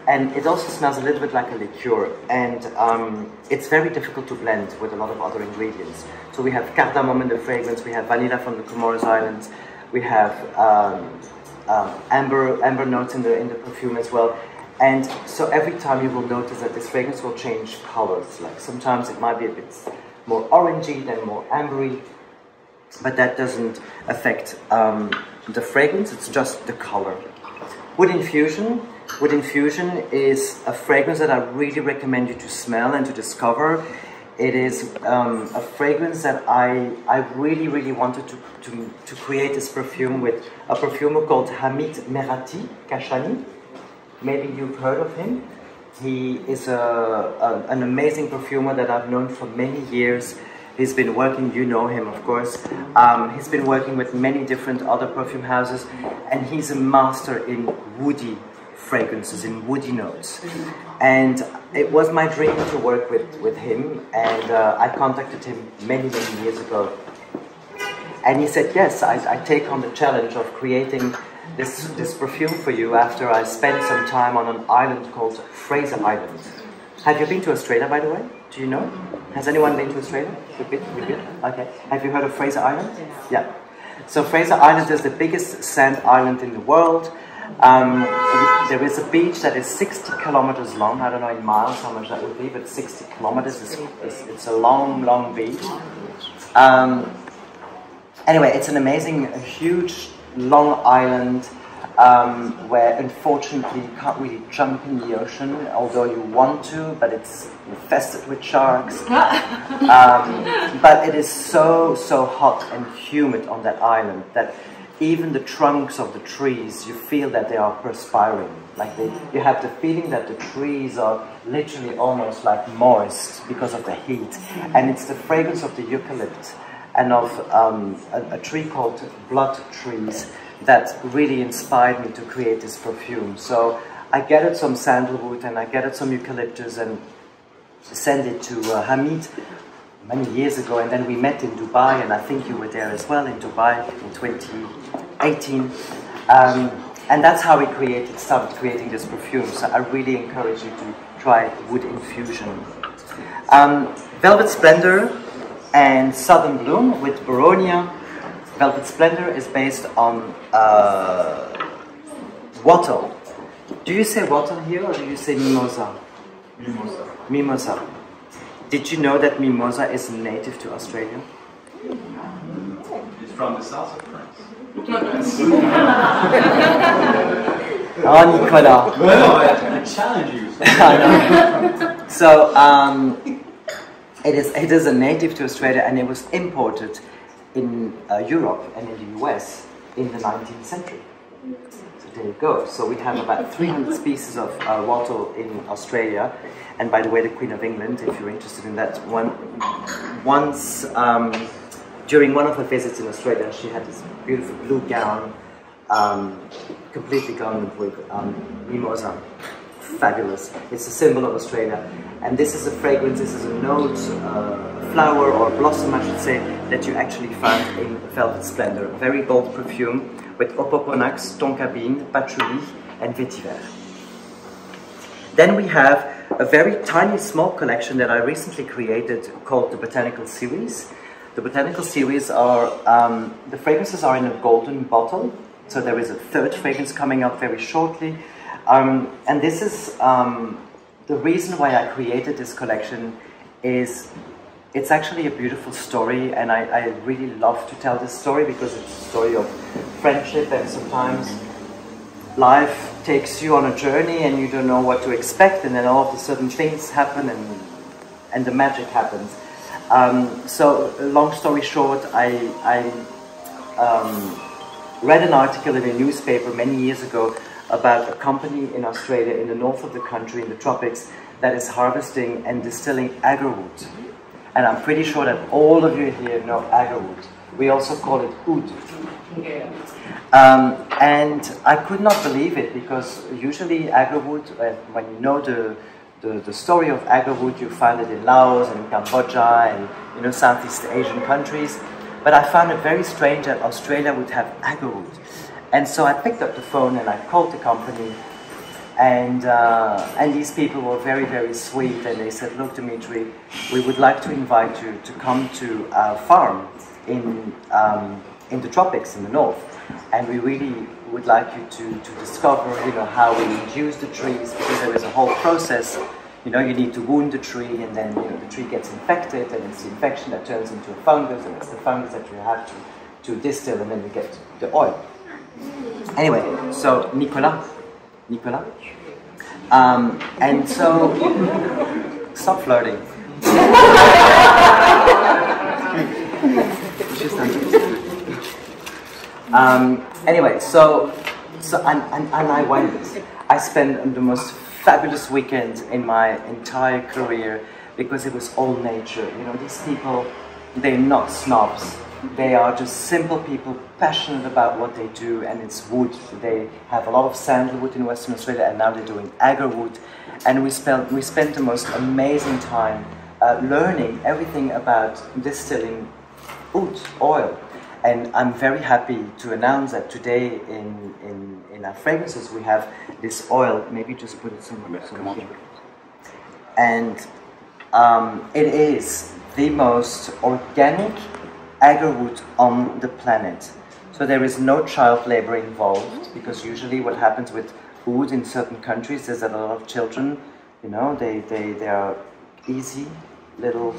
and it also smells a little bit like a liqueur and um, it's very difficult to blend with a lot of other ingredients so we have cardamom in the fragrance we have vanilla from the Comoros Islands we have um, um, amber amber notes in the in the perfume as well and so every time you will notice that this fragrance will change colors like sometimes it might be a bit more orangey then more ambery but that doesn't affect um, the fragrance it's just the color wood infusion Wood Infusion is a fragrance that I really recommend you to smell and to discover. It is um, a fragrance that I, I really, really wanted to, to, to create this perfume with a perfumer called Hamid Merati Kashani. Maybe you've heard of him. He is a, a, an amazing perfumer that I've known for many years. He's been working, you know him of course, um, he's been working with many different other perfume houses and he's a master in woody fragrances in woody notes. And it was my dream to work with, with him, and uh, I contacted him many, many years ago. And he said, Yes, I, I take on the challenge of creating this, this perfume for you after I spent some time on an island called Fraser Island. Have you been to Australia, by the way? Do you know? Has anyone been to Australia? You've been? Okay. Have you heard of Fraser Island? Yeah. So Fraser Island is the biggest sand island in the world. Um, there is a beach that is 60 kilometers long. I don't know in miles how much that would be, but 60 kilometers is, is it's a long, long beach. Um, anyway, it's an amazing, huge, long island um, where unfortunately you can't really jump in the ocean, although you want to, but it's infested with sharks. um, but it is so, so hot and humid on that island that even the trunks of the trees, you feel that they are perspiring. Like they, you have the feeling that the trees are literally almost like moist because of the heat. And it's the fragrance of the eucalypt and of um, a, a, tree called blood trees that really inspired me to create this perfume. So I gathered some sandalwood and I gathered some eucalyptus and sent it to uh, Hamid many years ago and then we met in Dubai and I think you were there as well in Dubai in 2018 um, and that's how we created started creating this perfume so I really encourage you to try wood infusion um, Velvet Splendour and Southern Bloom with Boronia Velvet Splendour is based on uh, wattle do you say wattle here or do you say mimosa? Mimosa. Mimosa. Did you know that mimosa is native to Australia? It's from the south of France. oh, Nicolas. Well, I, I challenge you. so, um, it is it is a native to Australia, and it was imported in uh, Europe and in the US in the 19th century. You go. So we have about 300 species of uh, wattle in Australia, and by the way, the Queen of England, if you're interested in that, one once um, during one of her visits in Australia, she had this beautiful blue gown, um, completely garmented with um, mimosa. Fabulous. It's a symbol of Australia. And this is a fragrance, this is a note, uh, flower or blossom, I should say, that you actually find in Velvet Splendour. Very bold perfume with Opopanax, Tonka bean, Patchouli, and Vetiver. Then we have a very tiny small collection that I recently created called the Botanical Series. The Botanical Series are, um, the fragrances are in a golden bottle, so there is a third fragrance coming up very shortly. Um, and this is, um, the reason why I created this collection is it's actually a beautiful story and I, I really love to tell this story because it's a story of friendship and sometimes life takes you on a journey and you don't know what to expect and then all of a sudden things happen and, and the magic happens. Um, so long story short, I, I um, read an article in a newspaper many years ago about a company in Australia in the north of the country in the tropics that is harvesting and distilling agarwood. And I'm pretty sure that all of you here know agarwood. We also call it oud. Um, and I could not believe it because usually agarwood, uh, when you know the, the, the, story of agarwood, you find it in Laos and Cambodia and you know Southeast Asian countries. But I found it very strange that Australia would have agarwood. And so I picked up the phone and I called the company and, uh, and these people were very, very sweet and they said, look Dimitri, we would like to invite you to come to our farm in, um, in the tropics in the north and we really would like you to, to discover, you know, how we induce the trees, because there is a whole process. You know, you need to wound the tree, and then you know the tree gets infected, and it's the infection that turns into a fungus, and it's the fungus that you have to, to distill, and then you get the oil. Anyway, so Nicolas, Nicolas, um, and so stop flirting. Um, anyway, so, so and, and, and I went. I spent the most fabulous weekend in my entire career because it was all nature. You know, these people, they're not snobs. They are just simple people passionate about what they do, and it's wood. They have a lot of sandalwood in Western Australia, and now they're doing agarwood. And we spent we spent the most amazing time uh, learning everything about distilling oud oil. And I'm very happy to announce that today in, in, in our fragrances we have this oil. Maybe just put it somewhere. somewhere here. And um, it is the most organic agarwood on the planet. So there is no child labor involved because usually what happens with oud in certain countries is that a lot of children, you know, they, they, they are easy little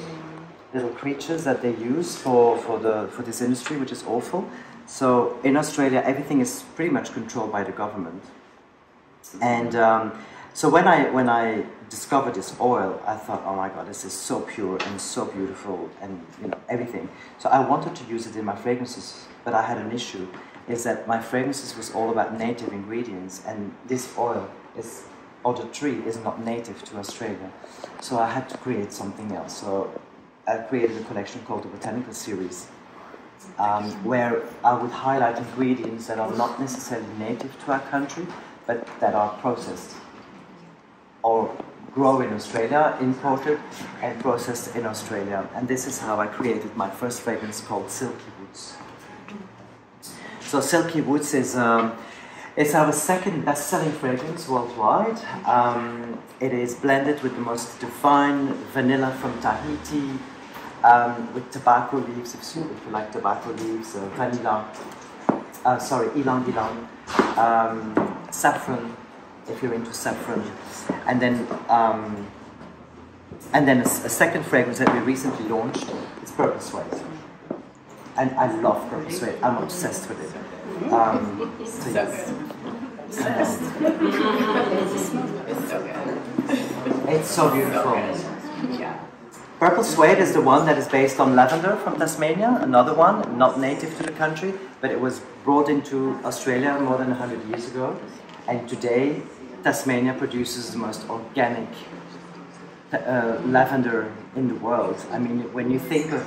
little creatures that they use for, for, the, for this industry, which is awful. So in Australia, everything is pretty much controlled by the government. And um, so when I, when I discovered this oil, I thought, oh my god, this is so pure and so beautiful and you know everything. So I wanted to use it in my fragrances, but I had an issue, is that my fragrances was all about native ingredients, and this oil is, or the tree is not native to Australia. So I had to create something else. So I created a collection called the Botanical Series, um, where I would highlight ingredients that are not necessarily native to our country, but that are processed or grow in Australia, imported and processed in Australia. And this is how I created my first fragrance called Silky Woods. So Silky Woods is um, it's our second best-selling fragrance worldwide. Um, it is blended with the most defined vanilla from Tahiti, um, with tobacco leaves, if you, if you like tobacco leaves, uh, vanilla, uh, sorry, ylang ylang, um, saffron, if you're into saffron, and then um, and then a, a, second fragrance that we recently launched is Purple Suede, and I love Purple Suede. I'm obsessed with it. Um, so yes. It's so beautiful. Purple Suede is the one that is based on lavender from Tasmania, another one, not native to the country, but it was brought into Australia more than 100 years ago. And today, Tasmania produces the most organic uh, lavender in the world. I mean, when you think of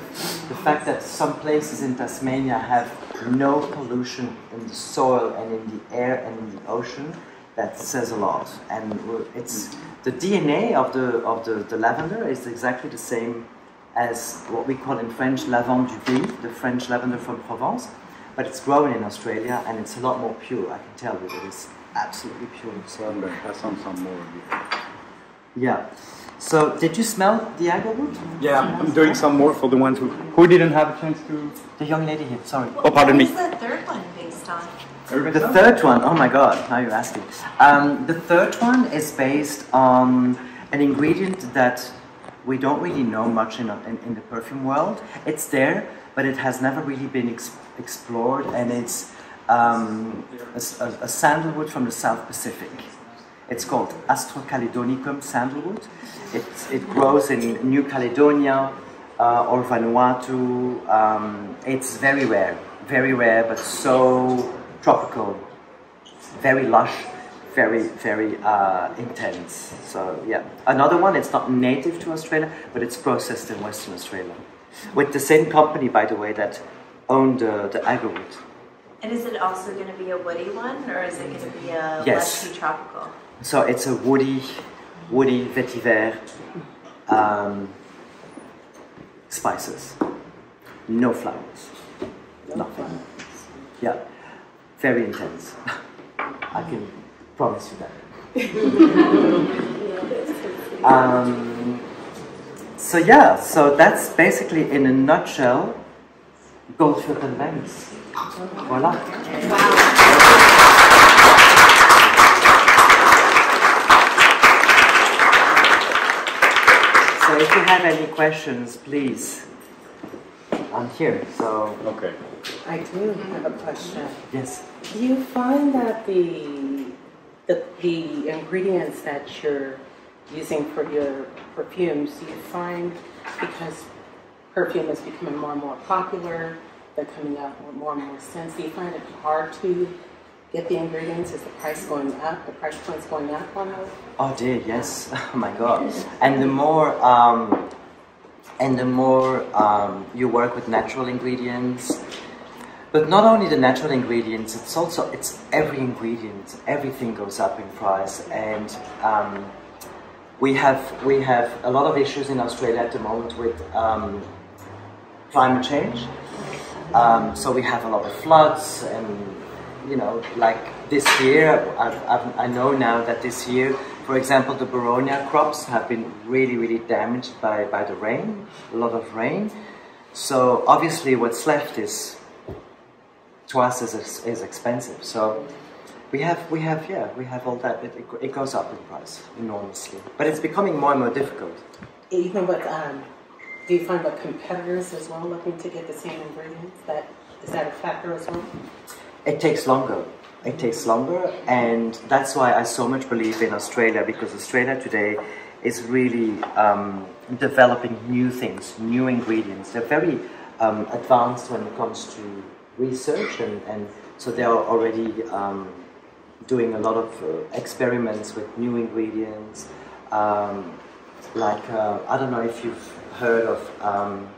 the fact that some places in Tasmania have no pollution in the soil and in the air and in the ocean, that says a lot. And it's the DNA of the of the, the lavender is exactly the same as what we call in French lavande du pays, the French lavender from Provence, but it's grown in Australia and it's a lot more pure. I can tell you it's absolutely pure. So I'm gonna pass on some more. Yeah. So did you smell the agarwood? Yeah, I'm doing some more for the ones who who didn't have a chance to. The young lady here. Sorry. Oh, pardon me. What's the third one based on? The third one, oh my god, now you're asking. Um, the third one is based on an ingredient that we don't really know much in, in, in the perfume world. It's there, but it has never really been ex explored, and it's um, a, a, sandalwood from the South Pacific. It's called Austrocaledonicum sandalwood. It, it grows in New Caledonia uh, or Vanuatu. Um, it's very rare, very rare, but so tropical, very lush, very, very uh, intense. So yeah, another one, it's not native to Australia, but it's processed in Western Australia. With the same company, by the way, that owned uh, the agarwood. And is it also going to be a woody one, or is it going to be a yes. less tropical? So it's a woody, woody vetiver um, spices. No flowers. Nothing. Flowers. Yeah very intense. I can promise you that. um, so yeah, so that's basically in a nutshell Goldfield and Banks. Voila. So if you have any questions, please, I'm here. So okay. I do have a question. Yes. Do you find that the, the, the ingredients that you're using for your perfumes, do you find because perfume is becoming more and more popular, they're coming out with more and more scents, do you find it hard to get the ingredients? Is the price going up, the price point's going up on those? Oh dear, yes. Oh my god. And the more um, and the more um, you work with natural ingredients, but not only the natural ingredients, it's also it's every ingredient. Everything goes up in price, and um, we have we have a lot of issues in Australia at the moment with um, climate change. Um, so we have a lot of floods, and you know, like this year, I've, I've, i know now that this year, for example, the Boronia crops have been really, really damaged by, by the rain, a lot of rain. So obviously, what's left is to us is, is expensive. So we have, we have, yeah, we have all that. It, it, it goes up in price enormously, but it's becoming more and more difficult. Even with, um, do you find that competitors as well looking to get the same ingredients? That is that a factor as well? It takes longer. It takes longer, and that's why I so much believe in Australia because Australia today is really um, developing new things, new ingredients. They're very um, advanced when it comes to research, and, and so they are already um, doing a lot of uh, experiments with new ingredients. Um, like, uh, I don't know if you've heard of um,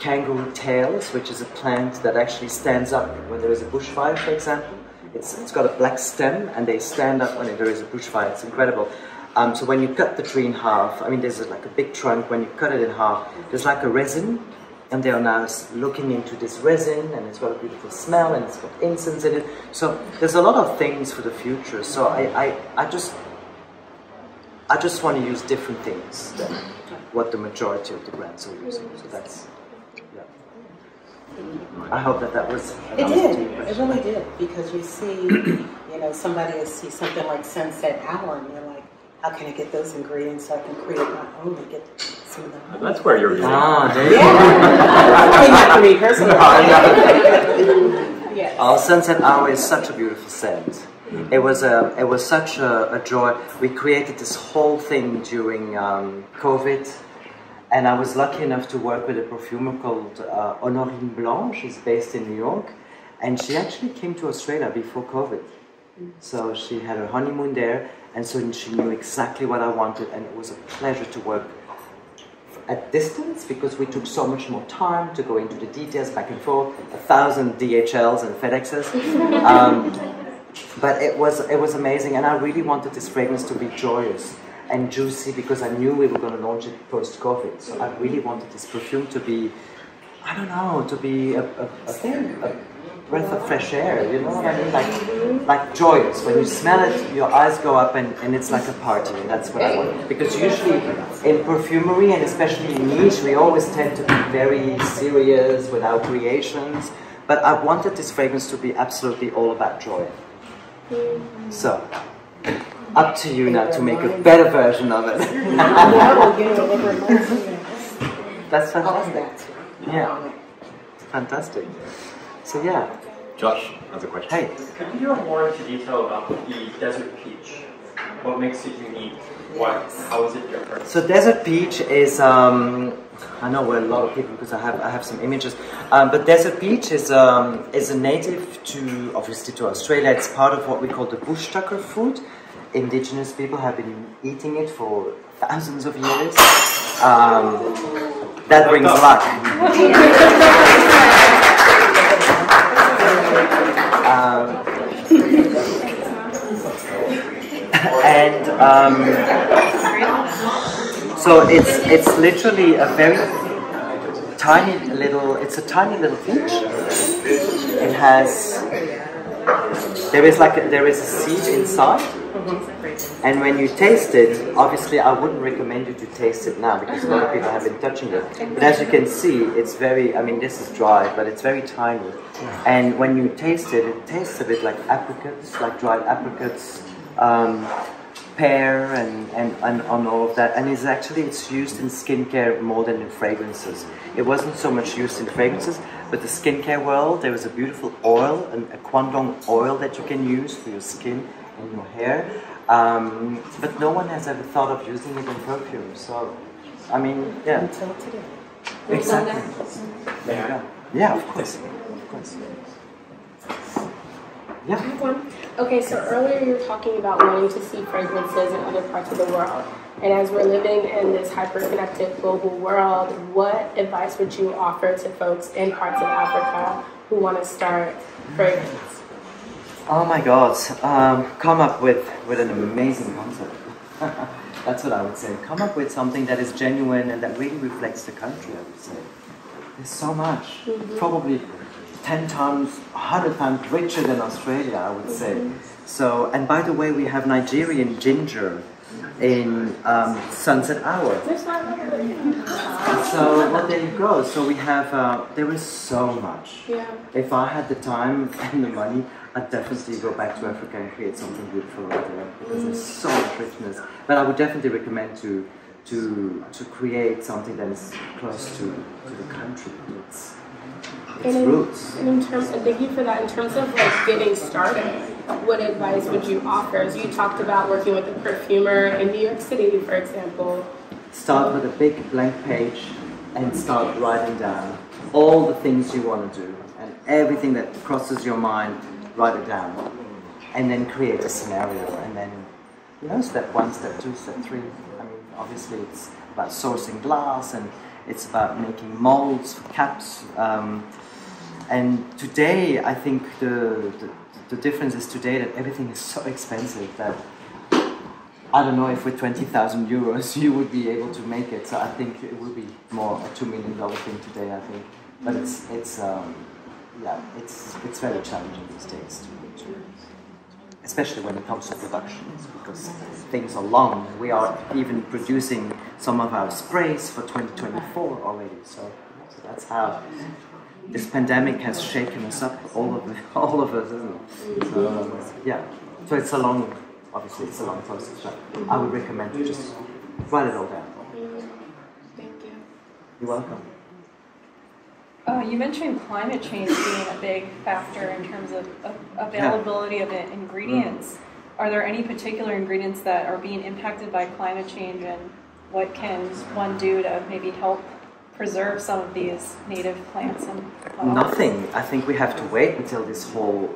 kangaroo tails, which is a plant that actually stands up when there is a bushfire, for example. It's, it's got a black stem and they stand up when there is a bushfire. It's incredible. Um, so when you cut the tree in half, I mean, there's like a big trunk. When you cut it in half, there's like a resin and they are now looking into this resin and it's got a beautiful smell and it's got incense in it so there's a lot of things for the future so I, I, I just I just want to use different things what the majority of the brands are using so that's yeah I hope that that was it did it really did because you see you know somebody will see something like sunset hour and you're like how can I get those ingredients so I can create my own and get some of them? That's where you're Ah, there yeah. I mean, not for me personally. yes. Our sunset hour is such a beautiful scent. It was a, it was such a, a joy. We created this whole thing during um, COVID, and I was lucky enough to work with a perfumer called uh, Honorine Blanc. She's based in New York, and she actually came to Australia before COVID. So she had her honeymoon there, and so she knew exactly what I wanted, and it was a pleasure to work at distance because we took so much more time to go into the details back and forth, a thousand DHLs and FedExes. Um, but it was it was amazing, and I really wanted this fragrance to be joyous and juicy because I knew we were going to launch it post COVID. So I really wanted this perfume to be, I don't know, to be a, a, a a breath of fresh air. You know what I mean? Like like joyous. When you smell it, your eyes go up, and, and it's like a party. And that's what I want. Because usually in perfumery and especially in niche, we always tend to be very serious with our creations. But I wanted this fragrance to be absolutely all about joy. So, up to you now to make a better version of it. That's fantastic. Yeah. Fantastic. So yeah. Josh has a question. Hey. Could you go more into detail about the desert peach? What makes it unique? What? How is it different? So desert peach is um, I know where a lot of people because I have I have some images. Um, but desert peach is um, is a native to obviously to Australia. It's part of what we call the bush tucker food. Indigenous people have been eating it for thousands of years. Um, that brings luck. Um, and um, so it's it's literally a very tiny little. It's a tiny little peach. It has there is like a, there is a seed inside, and when you taste it, obviously I wouldn't recommend you to taste it now because a lot of people have been touching it. But as you can see, it's very. I mean, this is dry, but it's very tiny. And when you taste it, it tastes a bit like apricots, like dried apricots. Um, pear and, and, and on all of that and it's actually it's used in skincare more than in fragrances it wasn't so much used in fragrances but the skincare world there was a beautiful oil an, a quandong oil that you can use for your skin and your hair. Um, but no one has ever thought of using it in perfume so I mean yeah. Until today. Exactly. Yeah yeah of course. Of course. Yeah. Okay, so earlier you were talking about wanting to see fragrances in other parts of the world. And as we're living in this hyper-connected global world, what advice would you offer to folks in parts of Africa who want to start fragrance? Oh my God! Um, come up with with an amazing concept. That's what I would say. Come up with something that is genuine and that really reflects the country. I would say. There's so much. Mm-hmm. Probably 10 times, 100 times richer than Australia, I would say. So, and by the way, we have Nigerian ginger in um, Sunset Hour. so well, there you go. So we have uh, there is so much. Yeah. If I had the time and the money, I'd definitely go back to Africa and create something beautiful right there because there's so much richness. But I would definitely recommend to to to create something that is close to, to the country. It's, its and in, roots. And in terms, and thank you for that. In terms of like getting started, what advice would you offer? So you talked about working with a perfumer in New York City, for example. Start with a big blank page and start writing down all the things you want to do and everything that crosses your mind. Write it down, and then create a scenario, and then you know, step one, step two, step three. I mean, obviously, it's about sourcing glass and it's about making molds for caps. Um, and today, I think the, the, the difference is today that everything is so expensive that I don't know if with 20,000 euros you would be able to make it. So I think it would be more a $2 million thing today, I think. But it's, it's um, yeah, it's, it's very challenging these days to, to especially when it comes to productions, because things are long. We are even producing some of our sprays for 2024 already. So, so that's how this pandemic has shaken us up, all of all of us, isn't it? So, yeah. So it's a long, obviously, it's a long process. But I would recommend to just write it all down. Thank you. You're welcome. Uh, you mentioned climate change being a big factor in terms of, availability yeah. of ingredients. Mm. Are there any particular ingredients that are being impacted by climate change, and what can one do to maybe help preserve some of these native plants and? Nothing. I think we have to wait until this whole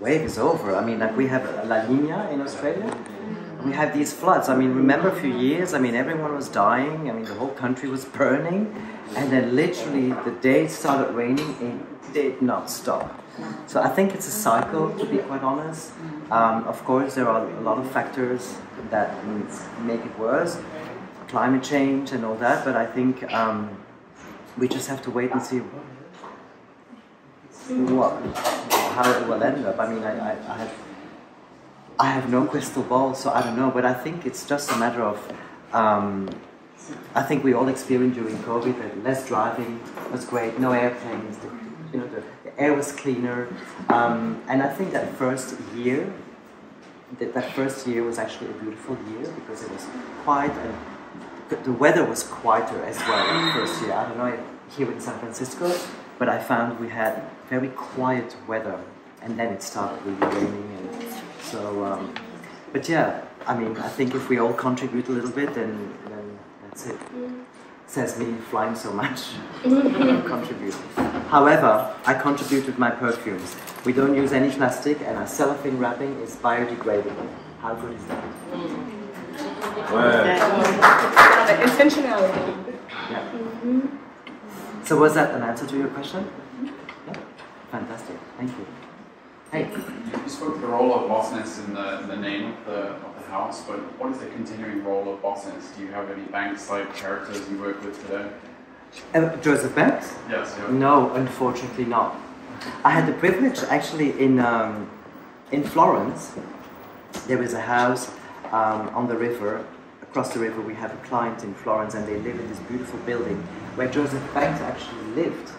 wave is over. I mean, like we have La Nina in Australia. We have these floods. I mean, remember a few years? I mean, everyone was dying. I mean, the whole country was burning. And then literally the day it started raining, it did not stop. So I think it's a cycle, to be quite honest. Um, of course, there are a lot of factors that make it worse, climate change and all that, but I think um, we just have to wait and see what, how it will end up. I mean, I, I, I, have, I have no crystal ball, so I don't know, but I think it's just a matter of um, I think we all experienced during COVID that less driving was great, no airplanes, the, you know, the, the air was cleaner. Um, and I think that first year, that, that first year was actually a beautiful year because it was quiet and the weather was quieter as well that first year. I don't know here in San Francisco, but I found we had very quiet weather and then it started really raining so um, but yeah I mean I think if we all contribute a little bit then that's it. Says me flying so much. contribute. However, I contribute with my perfumes. We don't use any plastic and our cellophane wrapping is biodegradable. How good is that? Wow. Intentionality. Yeah. Mm-hmm. So was that an answer to your question? Yeah? Fantastic. Thank you. Hey. You spoke of the role of botanists in the, in the name of the, of the house, but what is the continuing role of botanists? Do you have any Banks-like characters you work with today? Uh, Joseph Banks? Yes. Yeah. No, unfortunately not. I had the privilege actually in um, in Florence. There is a house um, on the river. Across the river, we have a client in Florence, and they live in this beautiful building where Joseph Banks actually lived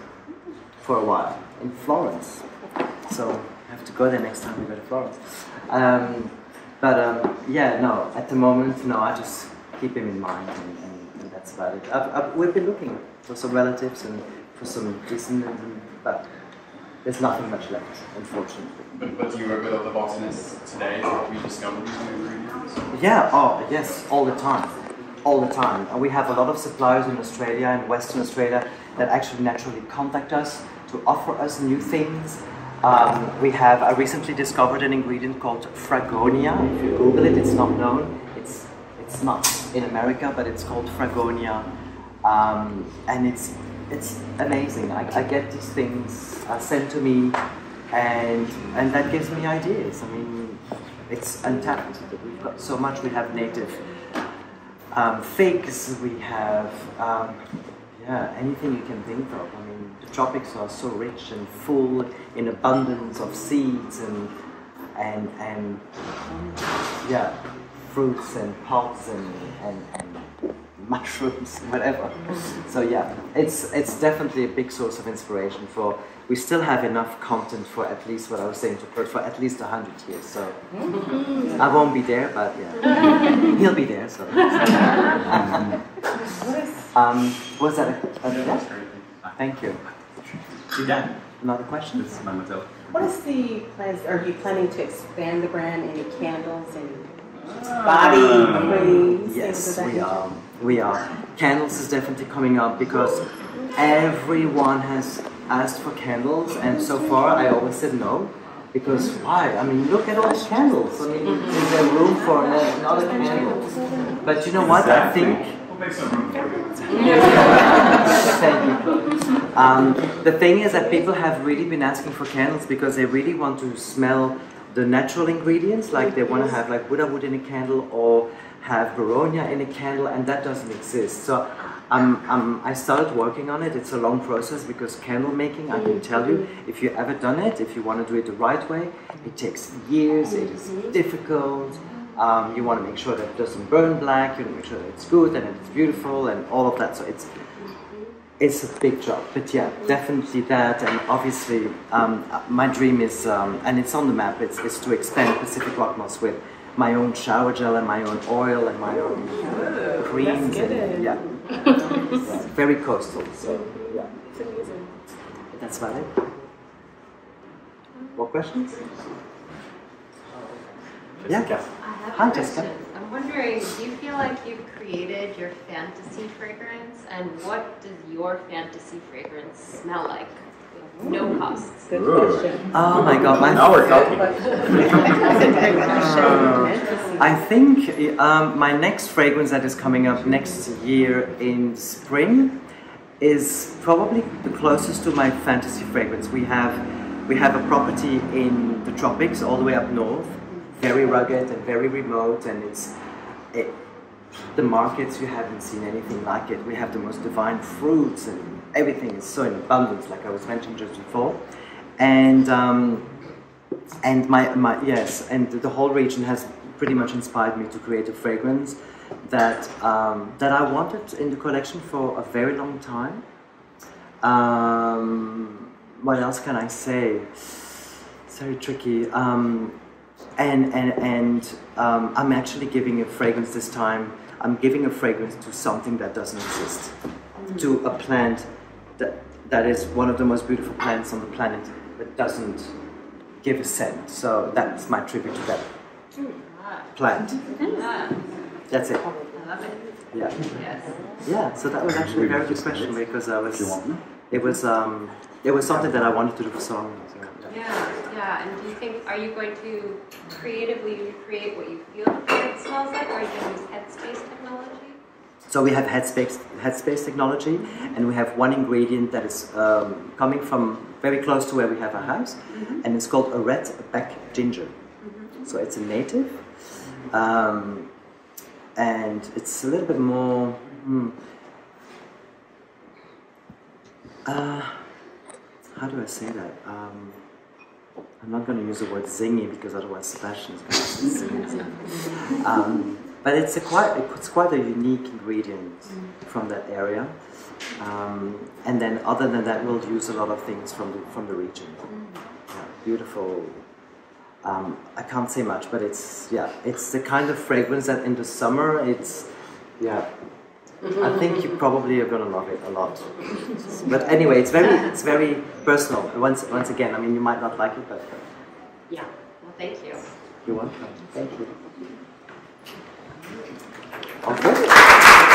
for a while in Florence. So have to go there next time we go to Florence. Um, but um, yeah, no, at the moment, no, I just keep him in mind and, and, and that's about it. I've, I've, we've been looking for some relatives and for some descendants, but there's nothing much left, unfortunately. But, but you work with other botanists today to rediscover these new ingredients? Yeah, oh, yes, all the time. All the time. And we have a lot of suppliers in Australia and Western Australia that actually naturally contact us to offer us new things um, we have, I recently discovered an ingredient called Fragonia. If you Google it, it's not known. It's, it's not in America, but it's called Fragonia. Um, and it's, it's amazing. I, I get these things uh, sent to me, and, and that gives me ideas. I mean, it's untapped. We've got so much. We have native um, figs, we have, um, yeah, anything you can think of. I mean, the tropics are so rich and full in abundance of seeds and and and yeah, fruits and pods and and, and mushrooms, whatever. So yeah, it's it's definitely a big source of inspiration for. We still have enough content for at least what I was saying to Kurt for at least hundred years. So I won't be there, but yeah, he'll be there. So. um, was that a, a yeah? Thank you. You done? Another question? This is Mademoiselle. What is the plans? Are you planning to expand the brand? Any candles and body creams? Yes, we are. We are. Candles is definitely coming up because everyone has asked for candles, and so far I always said no. Because why? I mean, look at all the candles. I mean, is there room for another candle? But you know what? I think. Thank you. Um, the thing is that people have really been asking for candles because they really want to smell the natural ingredients, like they want to have like Buddha wood in a candle or have boronia in a candle, and that doesn't exist. So um, um, I started working on it. It's a long process because candle making, I can tell you, if you've ever done it, if you want to do it the right way, it takes years, it is difficult. Um, you want to make sure that it doesn't burn black, you want to make sure that it's good and it's beautiful and all of that. So it's it's a big job, but yeah, definitely that, and obviously um, my dream is, um, and it's on the map, it's, it's to expand Pacific Rock Moss with my own shower gel and my own oil and my own uh, creams, and yeah. yeah, very coastal, so yeah. That's about it. More questions? Yeah. I have Hi, a Jessica. I'm wondering, do you feel like you've created your fantasy fragrance? And what does your fantasy fragrance smell like? With No costs. Good question. Oh my god, my Now we're talking. I think um, my next fragrance that is coming up next year in spring is probably the closest to my fantasy fragrance. We have we have a property in the tropics, all the way up north, very rugged and very remote, and it's it, the markets you haven't seen anything like it. We have the most divine fruits and everything is so in abundance, like I was mentioning just before, and. Um, and my, my yes, and the whole region has pretty much inspired me to create a fragrance that um, that I wanted in the collection for a very long time. Um, what else can I say? It's very tricky. Um, and and and um, I'm actually giving a fragrance this time. I'm giving a fragrance to something that doesn't exist, to a plant that that is one of the most beautiful plants on the planet, but doesn't give a scent. So that's my tribute to that plant. That's it. It. Yeah. Yeah. So that was actually a very good question because I was. It was um. It was something that I wanted to do for so long. Yeah. Yeah. And do you think, are you going to creatively recreate what you feel product smells like? Or are you going to use headspace technology? So we have headspace, headspace technology, and we have one ingredient that is um, coming from very close to where we have our house, and it's called a red back ginger. So it's a native, um, and it's a little bit more. Hmm, uh, how do I say that? Um, I'm not going to use the word zingy because otherwise Sebastian is going to say zingy. but it's a quite it's quite a unique ingredient from that area. Um, and then other than that, we'll use a lot of things from the from the region. Yeah, beautiful. Um, I can't say much, but it's yeah, it's the kind of fragrance that in the summer it's yeah. I think you probably are gonna love it a lot. But anyway, it's very it's very personal. Once once again, I mean, you might not like it, but Yeah. Well, thank you. you're welcome. Thank you. Okay.